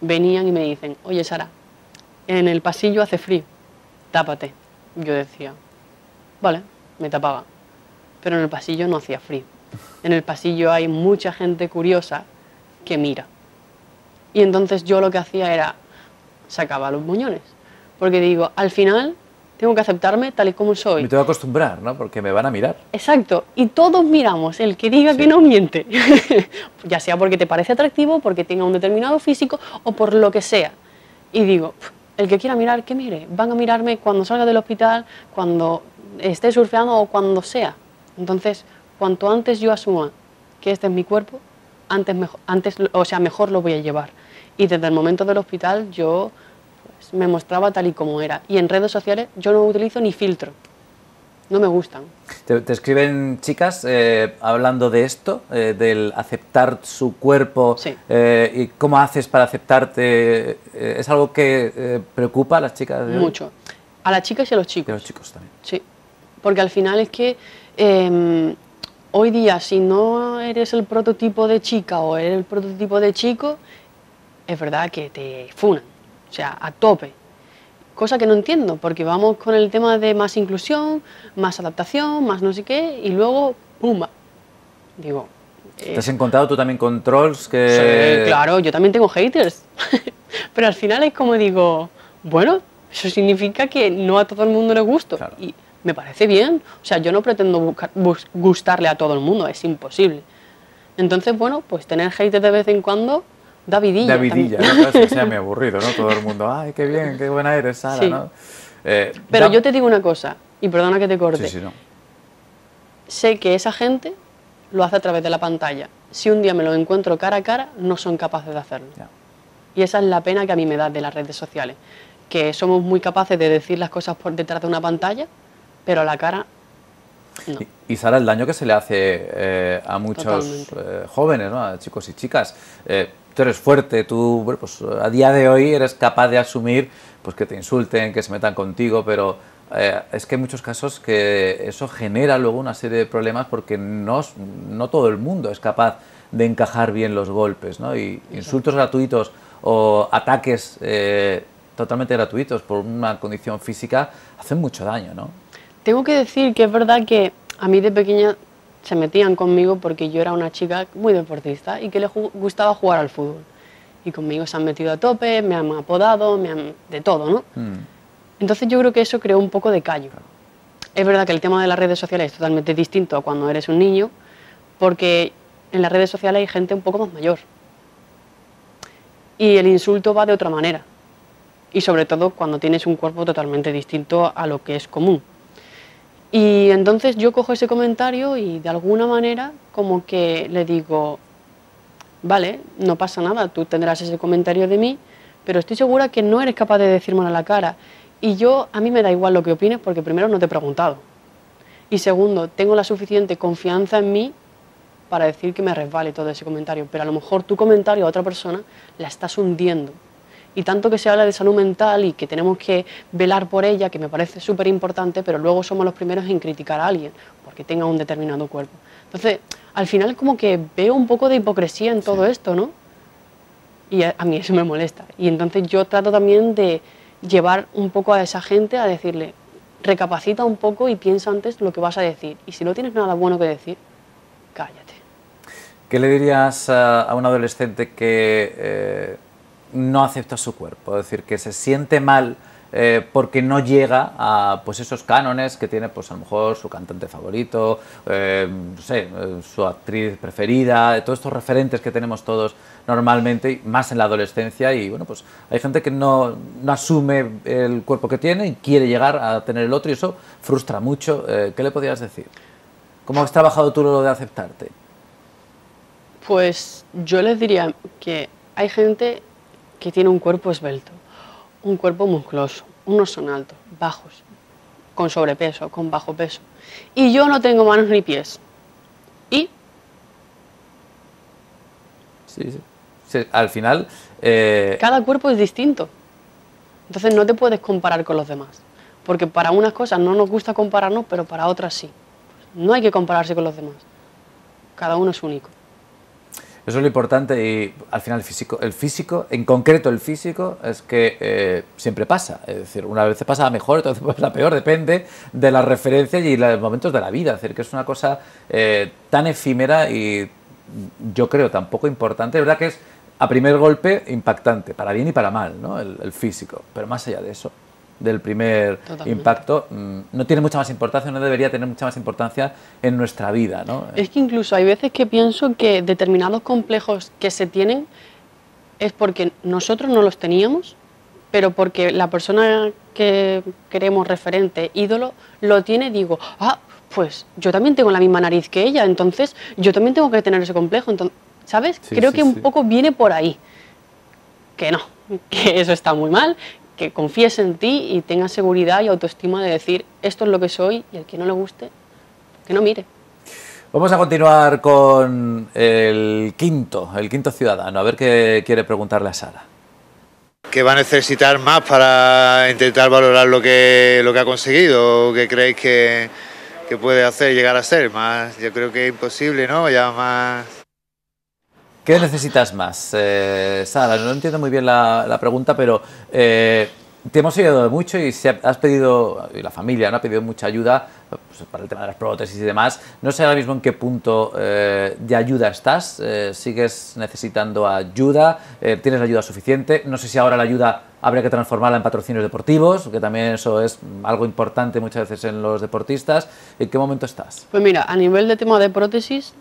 venían y me dicen, oye Sara, en el pasillo hace frío, tápate. Yo decía, vale, me tapaba. Pero en el pasillo no hacía frío. En el pasillo hay mucha gente curiosa que mira. Y entonces yo lo que hacía era sacaba los muñones. Porque digo, al final tengo que aceptarme tal y como soy. Me tengo que acostumbrar, ¿no? Porque me van a mirar. Exacto, y todos miramos, el que diga que no miente, ya sea porque te parece atractivo, porque tenga un determinado físico o por lo que sea. Y digo, "Pf, el que quiera mirar, que mire, van a mirarme cuando salga del hospital, cuando esté surfeando o cuando sea. Entonces, cuanto antes yo asuma que este es mi cuerpo, antes, mejo- antes o sea, mejor lo voy a llevar. Y desde el momento del hospital yo pues, me mostraba tal y como era. Y en redes sociales yo no utilizo ni filtro, no me gustan. Te, te escriben chicas eh, hablando de esto, eh, del aceptar su cuerpo Sí. eh, y cómo haces para aceptarte. eh, ¿Es algo que eh, preocupa a las chicas? de hoy? Mucho. A las chicas y a los Y chicos. a los chicos también. Sí. Porque al final es que eh, hoy día, si no eres el prototipo de chica o eres el prototipo de chico, es verdad que te funan. O sea, a tope. cosa que no entiendo, porque vamos con el tema de más inclusión, más adaptación, más no sé qué, y luego, ¡pumba! Digo... ¿Te has encontrado tú también con trolls que...? Sí, claro, yo también tengo haters, pero al final es como digo, bueno, eso significa que no a todo el mundo le gusto, y me parece bien, o sea, yo no pretendo gustarle a todo el mundo, es imposible. Entonces, bueno, pues tener haters de vez en cuando da vidilla. Da vidilla, ¿no? que sea muy aburrido, ¿no? Todo el mundo, ay, qué bien, qué buena eres, Sara, ¿no? Eh, Pero yo te digo una cosa, y perdona que te corte. Sí, sí, no. Sé que esa gente lo hace a través de la pantalla. Si un día me lo encuentro cara a cara, no son capaces de hacerlo. Y esa es la pena que a mí me da de las redes sociales. Que somos muy capaces de decir las cosas por detrás de una pantalla, pero la cara no. Y, Sara, el daño que se le hace eh, a muchos eh, jóvenes, ¿no? a chicos y chicas. Eh, tú eres fuerte, tú pues, a día de hoy eres capaz de asumir pues, que te insulten, que se metan contigo, pero es que hay muchos casos que eso genera luego una serie de problemas porque no, no todo el mundo es capaz de encajar bien los golpes. ¿no? Y insultos gratuitos o ataques totalmente gratuitos por una condición física hacen mucho daño. ¿no? Tengo que decir que es verdad que a mí de pequeña se metían conmigo porque yo era una chica muy deportista y que le gustaba jugar al fútbol. Y conmigo se han metido a tope, me han apodado, me han... de todo, ¿no? Mm. Entonces yo creo que eso creó un poco de callo. Es verdad que el tema de las redes sociales es totalmente distinto a cuando eres un niño, porque en las redes sociales hay gente un poco más mayor. Y el insulto va de otra manera. Y sobre todo cuando tienes un cuerpo totalmente distinto a lo que es común. Y entonces yo cojo ese comentario y de alguna manera como que le digo, vale, no pasa nada, tú tendrás ese comentario de mí, pero estoy segura que no eres capaz de decirme a la cara. Y yo, a mí me da igual lo que opines porque primero no te he preguntado. Y segundo, tengo la suficiente confianza en mí para decir que me resbale todo ese comentario, pero a lo mejor tu comentario a otra persona la estás hundiendo y tanto que se habla de salud mental y que tenemos que velar por ella, que me parece súper importante, pero luego somos los primeros en criticar a alguien porque tenga un determinado cuerpo. Entonces, al final como que veo un poco de hipocresía en todo esto, ¿no? Y a, mí eso me molesta. Y entonces yo trato también de llevar un poco a esa gente a decirle, recapacita un poco y piensa antes lo que vas a decir. Y si no tienes nada bueno que decir, cállate. ¿Qué le dirías a, un adolescente que... Eh, no acepta su cuerpo, es decir, que se siente mal eh, porque no llega a pues esos cánones que tiene pues a lo mejor su cantante favorito, eh, no sé, eh, su actriz preferida, todos estos referentes que tenemos todos normalmente, más en la adolescencia y bueno, pues hay gente que no, no asume el cuerpo que tiene y quiere llegar a tener el otro y eso frustra mucho. ¿Qué le podrías decir? ¿Cómo has trabajado tú lo de aceptarte? Pues yo les diría que hay gente que tiene un cuerpo esbelto, un cuerpo musculoso, unos son altos, bajos, con sobrepeso, con bajo peso. Y yo no tengo manos ni pies. ¿Y? Sí, sí. al final... Eh, Cada cuerpo es distinto. Entonces no te puedes comparar con los demás. Porque para unas cosas no nos gusta compararnos, pero para otras sí. No hay que compararse con los demás. Cada uno es único. Eso es lo importante y al final el físico, el físico, en concreto el físico, es que eh, siempre pasa. Es decir, una vez pasa mejor, otra vez pasa peor, depende de las referencias y los momentos de la vida. Es decir, que es una cosa eh, tan efímera y yo creo tan poco importante. Es verdad que es a primer golpe impactante, para bien y para mal, ¿no? el físico. Pero más allá de eso del primer impacto mm, no tiene mucha más importancia, no debería tener mucha más importancia en nuestra vida. ¿no? Es que incluso hay veces que pienso que determinados complejos que se tienen es porque nosotros no los teníamos, pero porque la persona que queremos referente, ídolo, lo tiene, digo, ah, pues yo también tengo la misma nariz que ella, entonces yo también tengo que tener ese complejo. Entonces, ¿Sabes? Creo que un poco viene por ahí. Que no, que eso está muy mal, que confíes en ti y tengas seguridad y autoestima de decir esto es lo que soy y el que no le guste, que no mire. Vamos a continuar con el quinto, el quinto ciudadano, a ver qué quiere preguntarle a Sara. ¿Qué va a necesitar más para intentar valorar lo que, lo que ha conseguido? ¿Qué creéis que, que puede hacer, llegar a ser? Más, yo creo que es imposible, ¿no? Ya más ¿Qué necesitas más? Eh, Sara, no entiendo muy bien la, pregunta, pero eh, te hemos ayudado mucho y has pedido, y la familia ¿no? ha pedido mucha ayuda pues, para el tema de las prótesis y demás. No sé ahora mismo en qué punto eh, de ayuda estás. Eh, ¿Sigues necesitando ayuda? Eh, ¿Tienes la ayuda suficiente? No sé si ahora la ayuda habría que transformarla en patrocinios deportivos, que también eso es algo importante muchas veces en los deportistas. ¿En qué momento estás? Pues mira, a nivel de tema de prótesis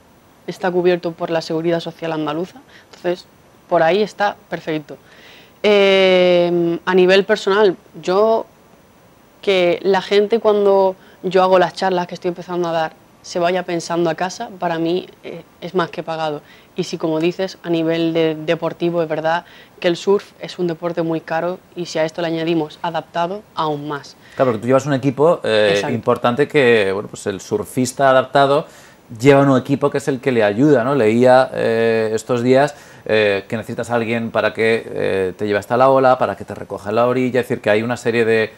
está cubierto por la Seguridad Social Andaluza, entonces por ahí está perfecto. Eh, a nivel personal, yo que la gente cuando yo hago las charlas que estoy empezando a dar se vaya pensando a casa, para mí eh, es más que pagado. Y si como dices, a nivel de deportivo es verdad que el surf es un deporte muy caro y si a esto le añadimos adaptado, aún más. Claro, porque tú llevas un equipo eh, importante que, bueno, pues el surfista adaptado lleva un equipo que es el que le ayuda, ¿no? Leía eh, estos días eh, que necesitas a alguien para que eh, te lleve hasta la ola, para que te recoja la orilla, es decir, que hay una serie de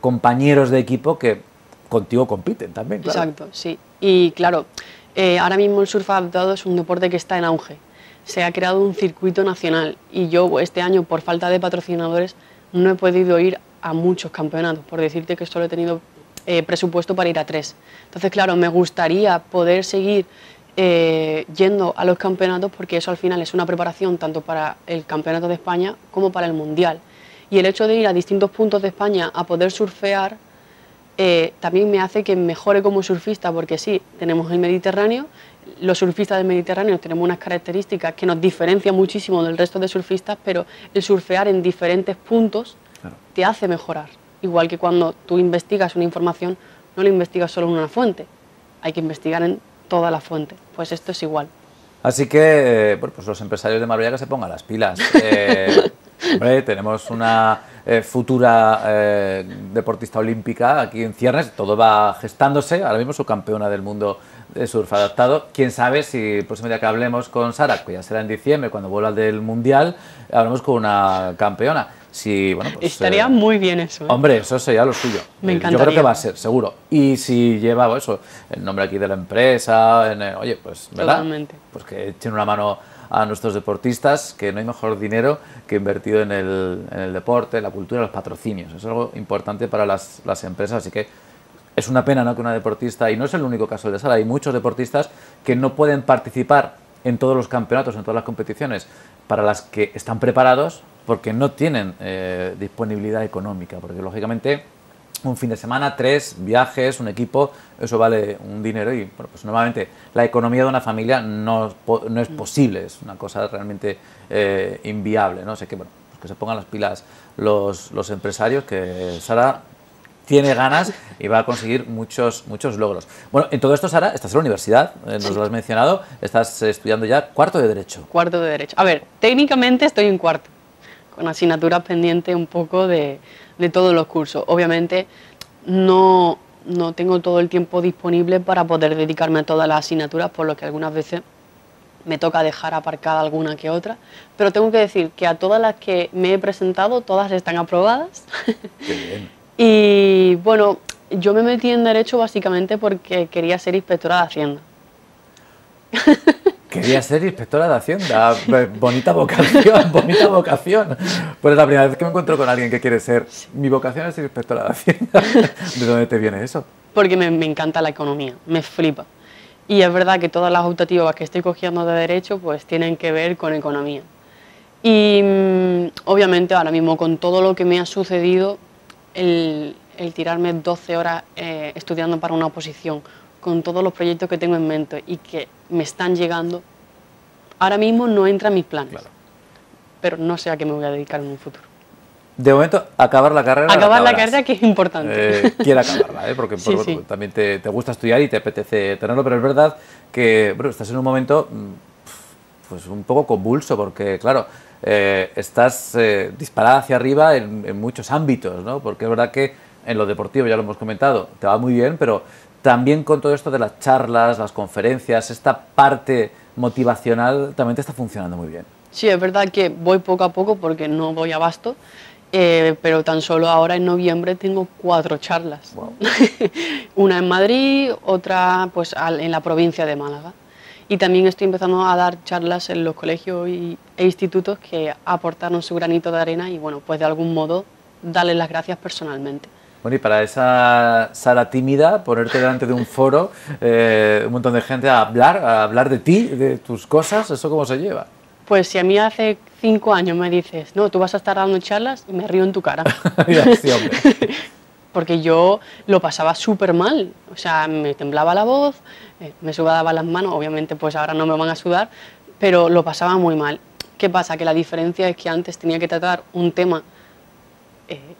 compañeros de equipo que contigo compiten también, claro. Exacto, sí. Y claro, ahora mismo el surf adaptado es un deporte que está en auge. Se ha creado un circuito nacional y yo este año, por falta de patrocinadores, no he podido ir a muchos campeonatos, por decirte que solo he tenido eh, presupuesto para ir a tres. Entonces, claro, me gustaría poder seguir eh, yendo a los campeonatos porque eso al final es una preparación tanto para el campeonato de España como para el mundial. Y el hecho de ir a distintos puntos de España a poder surfear eh, también me hace que mejore como surfista porque sí, tenemos el Mediterráneo, los surfistas del Mediterráneo tenemos unas características que nos diferencian muchísimo del resto de surfistas, pero el surfear en diferentes puntos te hace mejorar. Igual que cuando tú investigas una información, no la investigas solo en una fuente, hay que investigar en toda la fuente. Pues esto es igual. Así que, eh, bueno, pues los empresarios de Marbella que se pongan las pilas. Eh, tenemos una eh, futura deportista olímpica aquí en Ciernes, todo va gestándose, ahora mismo su campeona del mundo de surf adaptado. Quién sabe si el próximo día que hablemos con Sara, que ya será en diciembre, cuando vuelva del Mundial, hablemos con una campeona. Pues, Estaría eh, muy bien eso. ¿eh? Hombre, eso sería lo suyo. Me encantaría. Yo creo que va a ser, seguro. Y si lleva pues, eso, el nombre aquí de la empresa, en, oye, pues, ¿verdad? Totalmente. Pues que echen una mano a nuestros deportistas, que no hay mejor dinero que invertido en el, en el deporte, la cultura, los patrocinios. Eso es algo importante para las, las empresas, así que es una pena ¿no? que una deportista, y no es el único caso de Sara, hay muchos deportistas que no pueden participar en todos los campeonatos, en todas las competiciones para las que están preparados porque no tienen eh, disponibilidad económica, porque lógicamente un fin de semana, tres viajes, un equipo, eso vale un dinero y bueno, pues normalmente la economía de una familia no, no es posible, es una cosa realmente eh, inviable, ¿no? sé que, bueno, pues que se pongan las pilas los, los empresarios, que Sara tiene ganas y va a conseguir muchos, muchos logros. Bueno, en todo esto, Sara, estás en la universidad, eh, nos lo has mencionado, estás estudiando ya cuarto de Derecho. Cuarto de Derecho. A ver, técnicamente estoy en cuarto con asignaturas pendientes un poco de, de todos los cursos. Obviamente no, no tengo todo el tiempo disponible para poder dedicarme a todas las asignaturas, por lo que algunas veces me toca dejar aparcada alguna que otra, pero tengo que decir que a todas las que me he presentado, todas están aprobadas. Qué bien. y bueno, yo me metí en Derecho básicamente porque quería ser inspectora de Hacienda. Quería ser inspectora de Hacienda. Bonita vocación, bonita vocación. Pues es la primera vez que me encuentro con alguien que quiere ser. Mi vocación es ser inspectora de Hacienda. ¿De dónde te viene eso? Porque me, encanta la economía, me flipa. Y es verdad que todas las optativas que estoy cogiendo de derecho pues tienen que ver con economía. Y mm, obviamente ahora mismo con todo lo que me ha sucedido, el, tirarme 12 horas eh, estudiando para una oposición, con todos los proyectos que tengo en mente y que me están llegando, ahora mismo no entra en mis planes. Pero no sé a qué me voy a dedicar en un futuro. De momento, acabar la carrera. Acabar la carrera que es importante. Eh, quiere acabarla, ¿eh? porque también te, gusta estudiar y te apetece tenerlo, pero es verdad que bueno, estás en un momento mm, pues un poco convulso, porque claro, eh, estás eh, disparada hacia arriba en, en, muchos ámbitos, ¿no? porque es verdad que en lo deportivo, ya lo hemos comentado, te va muy bien, pero también con todo esto de las charlas, las conferencias, esta parte motivacional también te está funcionando muy bien. Sí, es verdad que voy poco a poco porque no voy a basto, eh, pero tan solo ahora en noviembre tengo cuatro charlas. Una en Madrid, otra pues en la provincia de Málaga. Y también estoy empezando a dar charlas en los colegios y, e institutos que aportaron su granito de arena y bueno, pues de algún modo darles las gracias personalmente. Bueno, y para esa Sara tímida, ponerte delante de un foro, eh, un montón de gente a hablar, a hablar de ti, de tus cosas, ¿eso cómo se lleva? Pues si a mí hace cinco años me dices, no, tú vas a estar dando charlas, me río en tu cara. sí. Porque yo lo pasaba súper mal, o sea, me temblaba la voz, eh, me sudaban las manos, obviamente pues ahora no me van a sudar, pero lo pasaba muy mal. ¿Qué pasa? Que la diferencia es que antes tenía que tratar un tema eh,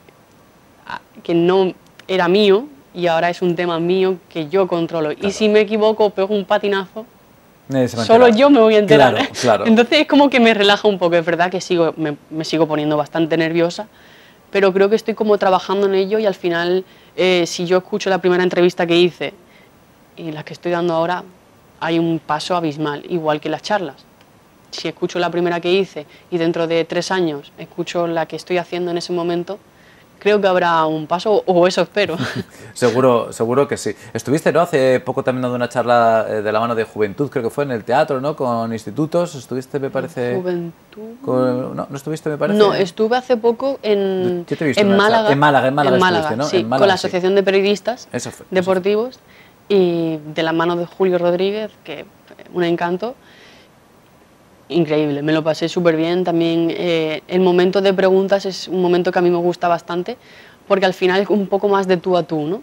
que no era mío y ahora es un tema mío que yo controlo. Y si me equivoco, pego un patinazo, solo yo me voy a enterar. Claro, claro. Entonces es como que me relaja un poco. Es verdad que sigo, me, me, sigo poniendo bastante nerviosa, pero creo que estoy como trabajando en ello y al final, eh, si yo escucho la primera entrevista que hice y la que estoy dando ahora, hay un paso abismal, igual que las charlas. Si escucho la primera que hice y dentro de tres años escucho la que estoy haciendo en ese momento, creo que habrá un paso, o eso espero. seguro, seguro que sí. Estuviste, ¿no? Hace poco también dando una charla eh, de la mano de Juventud, creo que fue en el teatro, ¿no? Con institutos. Estuviste, me parece... Juventud... no, ¿no estuviste, me parece? No, estuve hace poco en, Yo te he visto en, Málaga, en Málaga. En Málaga, en Málaga, estuviste, ¿no? sí, en Málaga, con la sí. Asociación de Periodistas Eso fue, eso Deportivos y de la mano de Julio Rodríguez, que un encanto increíble, me lo pasé súper bien. También eh, el momento de preguntas es un momento que a mí me gusta bastante, porque al final es un poco más de tú a tú, ¿no?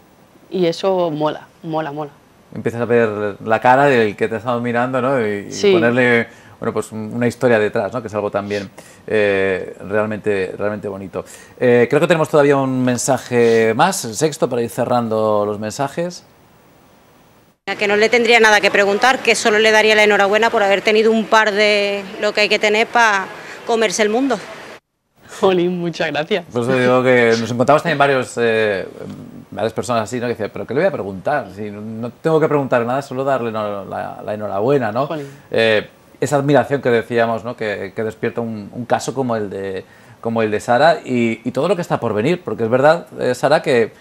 Y eso mola, mola, mola. Empiezas a ver la cara del que te ha estado mirando, ¿no? Y, y Sí. ponerle, bueno, pues una historia detrás, ¿no? Que es algo también eh, realmente, realmente bonito. Eh, creo que tenemos todavía un mensaje más, el sexto, para ir cerrando los mensajes. Que no le tendría nada que preguntar, que solo le daría la enhorabuena por haber tenido un par de lo que hay que tener para comerse el mundo. Jolín, muchas gracias. Por eso digo que nos encontramos también varios, eh, varias personas así, ¿no? Que decían, ¿pero qué le voy a preguntar? Si no, no tengo que preguntar nada, solo darle no- la, la enhorabuena, ¿no? Eh, esa admiración que decíamos, ¿no? Que, que despierta un, un caso como el de, como el de Sara y, y todo lo que está por venir, porque es verdad, eh, Sara, que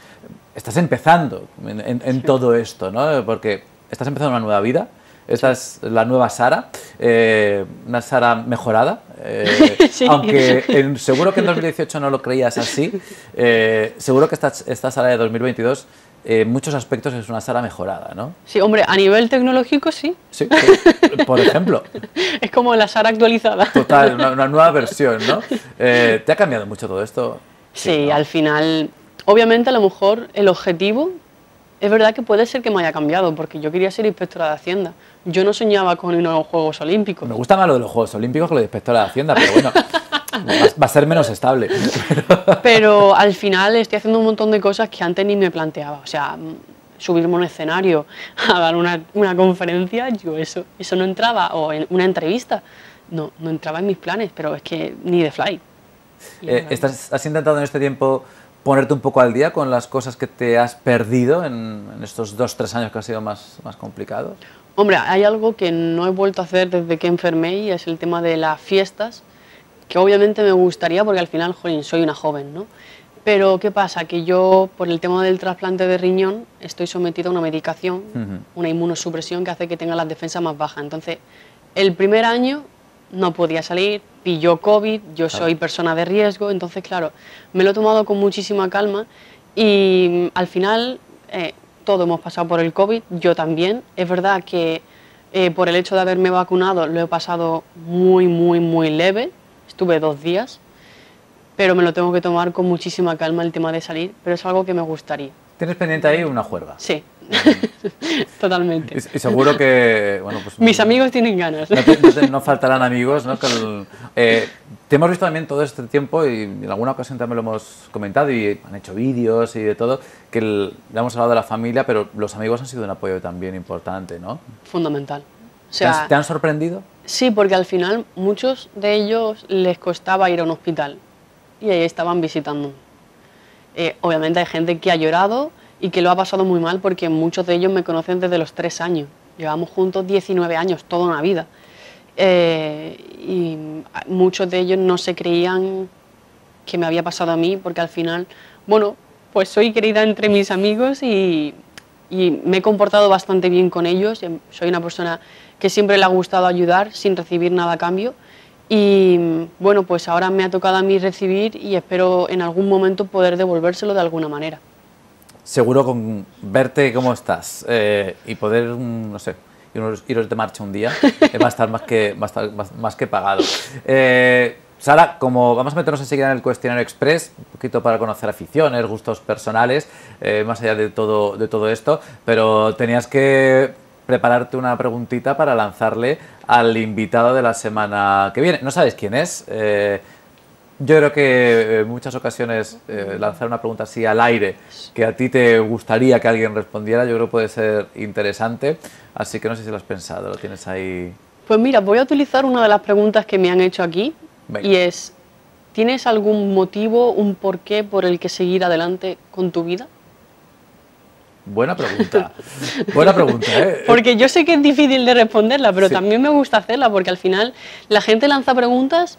estás empezando en, en- en todo esto, ¿no? Porque estás empezando una nueva vida. Esta es la nueva Sara, eh, una Sara mejorada, eh, Sí. aunque en- seguro que en 2018 no lo creías así, eh, seguro que esta, esta Sara de 2022 eh, en muchos aspectos es una Sara mejorada, ¿no? Sí, hombre, a nivel tecnológico sí, Sí, sí. por ejemplo, es como la Sara actualizada. total, una, una nueva versión, ¿no? Eh, ¿Te ha cambiado mucho todo esto? Sí, ¿no? al final, obviamente a lo mejor el objetivo es verdad que puede ser que me haya cambiado, porque yo quería ser inspectora de Hacienda. Yo no soñaba con ir a los Juegos Olímpicos. Me gusta más lo de los Juegos Olímpicos que lo de inspectora de Hacienda, pero bueno, va, a ser menos estable. Pero al final estoy haciendo un montón de cosas que antes ni me planteaba. O sea, subirme a un escenario a dar una, una conferencia, yo eso, eso no entraba. O en una entrevista, no, no entraba en mis planes, pero es que ni de fly. Eh, ¿estás, ¿Has intentado en este tiempo ponerte un poco al día con las cosas que te has perdido en, en estos dos, tres años que han sido más, más complicados? Hombre, hay algo que no he vuelto a hacer desde que enfermé y es el tema de las fiestas, que obviamente me gustaría porque al final, jolín, soy una joven, ¿no? Pero ¿qué pasa? Que yo, por el tema del trasplante de riñón, estoy sometido a una medicación, una inmunosupresión que hace que tenga las defensas más bajas. Entonces, el primer año no podía salir, pilló COVID, yo soy persona de riesgo, entonces, claro, me lo he tomado con muchísima calma y mm, al final eh, todos hemos pasado por el COVID, yo también. Es verdad que eh, por el hecho de haberme vacunado lo he pasado muy, muy, muy leve, estuve dos días, pero me lo tengo que tomar con muchísima calma el tema de salir, pero es algo que me gustaría. Tienes pendiente ahí una juerga. Sí, totalmente. Y, y seguro que, bueno, pues... Mis amigos tienen ganas. No, no no faltarán amigos, ¿no? Que el- eh, te hemos visto también todo este tiempo y en alguna ocasión también lo hemos comentado y han hecho vídeos y de todo, que el- le hemos hablado de la familia, pero los amigos han sido un apoyo también importante, ¿no? Fundamental. O ¿Te, han, sea, te han sorprendido? Sí, porque al final muchos de ellos les costaba ir a un hospital y ahí estaban visitando. Eh, obviamente hay gente que ha llorado y que lo ha pasado muy mal porque muchos de ellos me conocen desde los tres años. Llevamos juntos 19 años, toda una vida. Eh, y muchos de ellos no se creían que me había pasado a mí porque al final, bueno, pues soy querida entre mis amigos y, y me he comportado bastante bien con ellos. Em, Soy una persona que siempre le ha gustado ayudar sin recibir nada a cambio Y bueno, pues ahora me ha tocado a mí recibir y espero en algún momento poder devolvérselo de alguna manera. Seguro con verte cómo estás eh, y poder, mm, no sé, iros, iros de marcha un día, va a estar más que, va a estar más, que pagado. Eh, Sara, como vamos a meternos enseguida en el cuestionario express, un poquito para conocer aficiones, gustos personales, eh, más allá de todo, de todo esto, pero tenías que prepararte una preguntita para lanzarle al invitado de la semana que viene. No sabes quién es. Yo creo que en muchas ocasiones eh, lanzar una pregunta así al aire que a ti te gustaría que alguien respondiera, yo creo que puede ser interesante. Así que no sé si lo has pensado, lo tienes ahí. Pues mira, voy a utilizar una de las preguntas que me han hecho aquí Venga. y es, ¿tienes algún motivo, un porqué por el que seguir adelante con tu vida? Buena pregunta. Buena pregunta, ¿eh? Porque yo sé que es difícil de responderla, pero Sí. también me gusta hacerla porque al final la gente lanza preguntas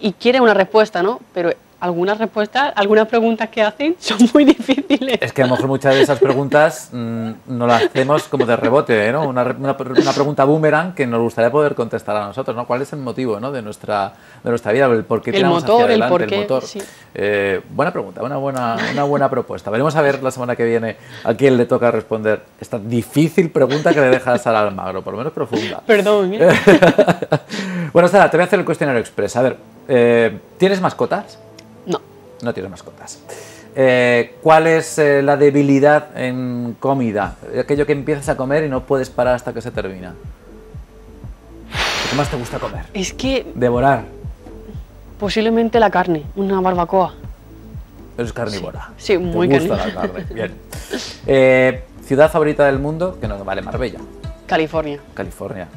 y quiere una respuesta, ¿no? Pero algunas respuestas, algunas preguntas que hacen son muy difíciles. Es que a lo mejor muchas de esas preguntas mm, no las hacemos como de rebote, ¿no? Una, una, una pregunta boomerang que nos gustaría poder contestar a nosotros, ¿no? ¿Cuál es el motivo ¿no? de, nuestra, de nuestra vida? El por qué El hacia motor, el adelante, el motor. sí. Eh, buena pregunta, una buena, una buena propuesta. Veremos a ver la semana que viene a quién le toca responder esta difícil pregunta que le deja a Sara Almagro, por lo menos profunda. Perdón, ¿eh? bueno, Sara, te voy a hacer el cuestionario express. A ver, eh, ¿tienes mascotas? No. Tienes mascotas. Eh, ¿Cuál es eh, la debilidad en comida? Aquello que empiezas a comer y no puedes parar hasta que se termina. ¿Qué más te gusta comer? Es que Devorar. posiblemente la carne, una barbacoa. Eres carnívora. Sí, sí, muy Te gusta carnívora. la carne. Bien. Eh, ¿Ciudad favorita del mundo? Que no vale Marbella. California. California.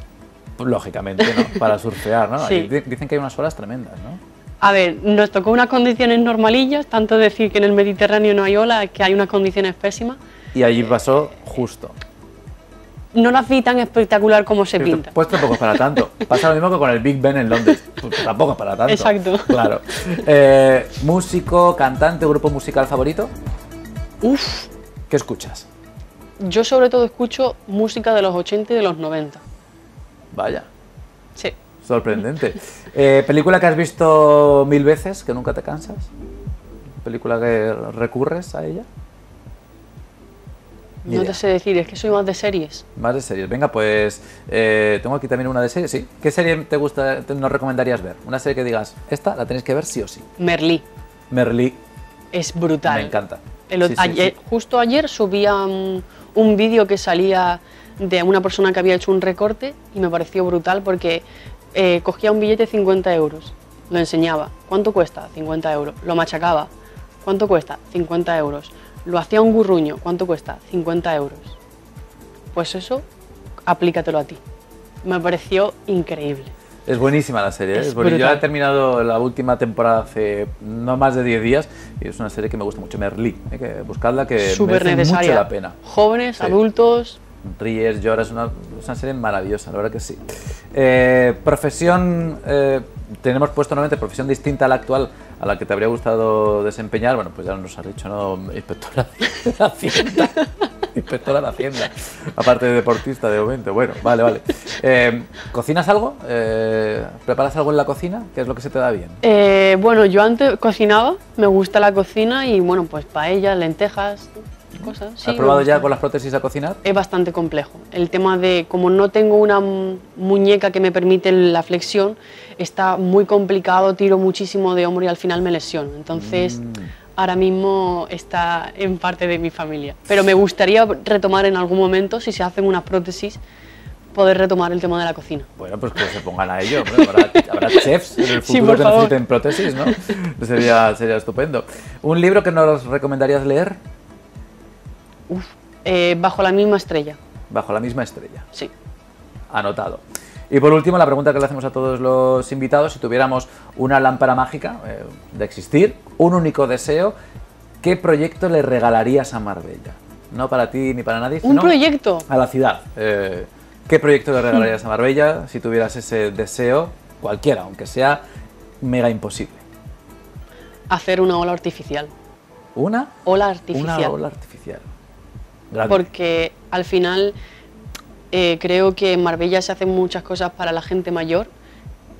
Lógicamente, ¿no? Para surfear, ¿no? Sí. Dicen que hay unas olas tremendas, ¿no? A ver, nos tocó unas condiciones normalillas, tanto decir que en el Mediterráneo no hay ola, que hay unas condiciones pésimas. Y allí pasó justo. No las vi tan espectacular como se Pero pinta. Pues tampoco es para tanto. Pasa lo mismo que con el Big Ben en Londres. Pues tampoco es para tanto. Exacto. Claro. Eh, músico, cantante, grupo musical favorito. Uf, ¿Qué escuchas? yo sobre todo escucho música de los 80 y de los 90. Vaya, Sí. Sorprendente. Eh, ¿Película que has visto mil veces, que nunca te cansas? ¿Película que recurres a ella? Ni No idea. te sé decir, es que soy más de series. Más de series. Venga, pues eh, tengo aquí también una de series, sí. ¿Qué serie te gusta, te, nos recomendarías ver? Una serie que digas, esta la tenéis que ver sí o sí. Merlí, Merlí, es brutal. me encanta. El sí, sí. Justo ayer subía un, un vídeo que salía de una persona que había hecho un recorte y me pareció brutal porque eh, cogía un billete de 50 euros, lo enseñaba. ¿Cuánto cuesta? 50 euros. Lo machacaba. ¿Cuánto cuesta? 50 euros. Lo hacía un gurruño. ¿Cuánto cuesta? 50 euros. Pues eso, aplícatelo a ti. Me pareció increíble. Es buenísima la serie. ¿eh? Es buenísima. Yo he terminado la última temporada hace no más de 10 días y es una serie que me gusta mucho. Merlí, ¿eh? que buscadla que Súper merece necesaria. mucho la pena. Jóvenes, Sí. adultos, Ríes, lloras, una, es una serie maravillosa, la verdad que sí. Eh, profesión, eh, tenemos puesto nuevamente profesión distinta a la actual, a la que te habría gustado desempeñar. Bueno, pues ya nos has dicho, ¿no? Inspectora de Hacienda. Inspectora de Hacienda. Aparte de deportista de momento. Bueno, vale, vale. Eh, ¿Cocinas algo? ¿Preparas algo en la cocina? ¿Qué es lo que se te da bien? Bueno, yo antes cocinaba, me gusta la cocina y bueno, pues paellas, lentejas, cosas. ¿Has probado ya con las prótesis a cocinar? Es bastante complejo. El tema de, como no tengo una mu- muñeca que me permite la flexión, está muy complicado, tiro muchísimo de hombro y al final me lesiono. Entonces, Mm. ahora mismo está en parte de mi familia. Pero me gustaría retomar en algún momento, si se hacen unas prótesis, poder retomar el tema de la cocina. Bueno, pues que se pongan a ello. Habrá, habrá chefs en el futuro que favor. necesiten prótesis, ¿no? Sería, sería estupendo. ¿Un libro que nos recomendarías leer? Eh, bajo la misma estrella, Bajo la misma estrella. sí. Anotado. Y por último, la pregunta que le hacemos a todos los invitados, si tuviéramos una lámpara mágica eh, de existir, un único deseo, ¿qué proyecto le regalarías a Marbella? No para ti ni para nadie, Un sino proyecto. a la ciudad. Eh, ¿Qué proyecto le regalarías a Marbella si tuvieras ese deseo, cualquiera, aunque sea mega imposible? Hacer una ola artificial. ¿Una? Ola artificial. Una ola artificial. Grande. porque al final eh, creo que en Marbella se hacen muchas cosas para la gente mayor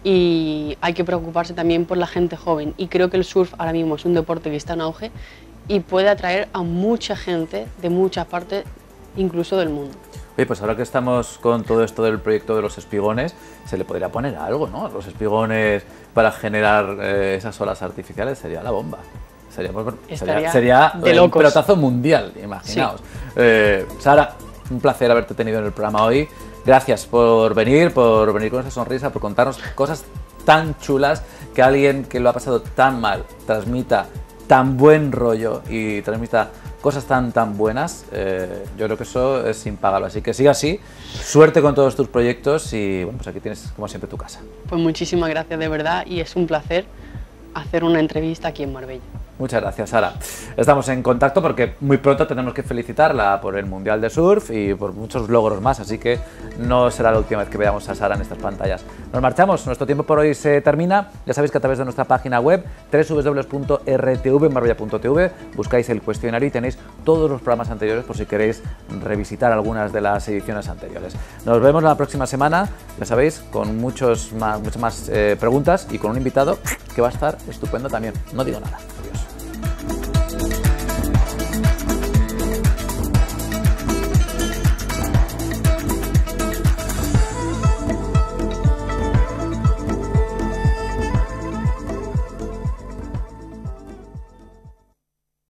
y hay que preocuparse también por la gente joven. Y creo que el surf ahora mismo es un deporte que está en auge y puede atraer a mucha gente de muchas partes, incluso del mundo. Oye, pues ahora que estamos con todo esto del proyecto de los espigones, se le podría poner algo, ¿no? Los espigones para generar eh, esas olas artificiales sería la bomba. Sería, Estaría sería, de un locos. pelotazo mundial, imaginaos. Eh, Sara, un placer haberte tenido en el programa hoy. Gracias por venir, por venir con esa sonrisa, por contarnos cosas tan chulas que alguien que lo ha pasado tan mal transmita tan buen rollo y transmita cosas tan tan buenas, eh, yo creo que eso es impagable. Así que siga así, suerte con todos tus proyectos y bueno, pues aquí tienes como siempre tu casa. Pues muchísimas gracias de verdad y es un placer hacer una entrevista aquí en Marbella. Muchas gracias, Sara. Estamos en contacto porque muy pronto tenemos que felicitarla por el Mundial de Surf y por muchos logros más, así que no será la última vez que veamos a Sara en estas pantallas. Nos marchamos, nuestro tiempo por hoy se termina. Ya sabéis que a través de nuestra página web www.rtvmarbella.tv buscáis el cuestionario y tenéis todos los programas anteriores por si queréis revisitar algunas de las ediciones anteriores. Nos vemos la próxima semana, ya sabéis, con muchos más, muchas más eh, preguntas y con un invitado que va a estar estupendo también. No digo nada. Thank you.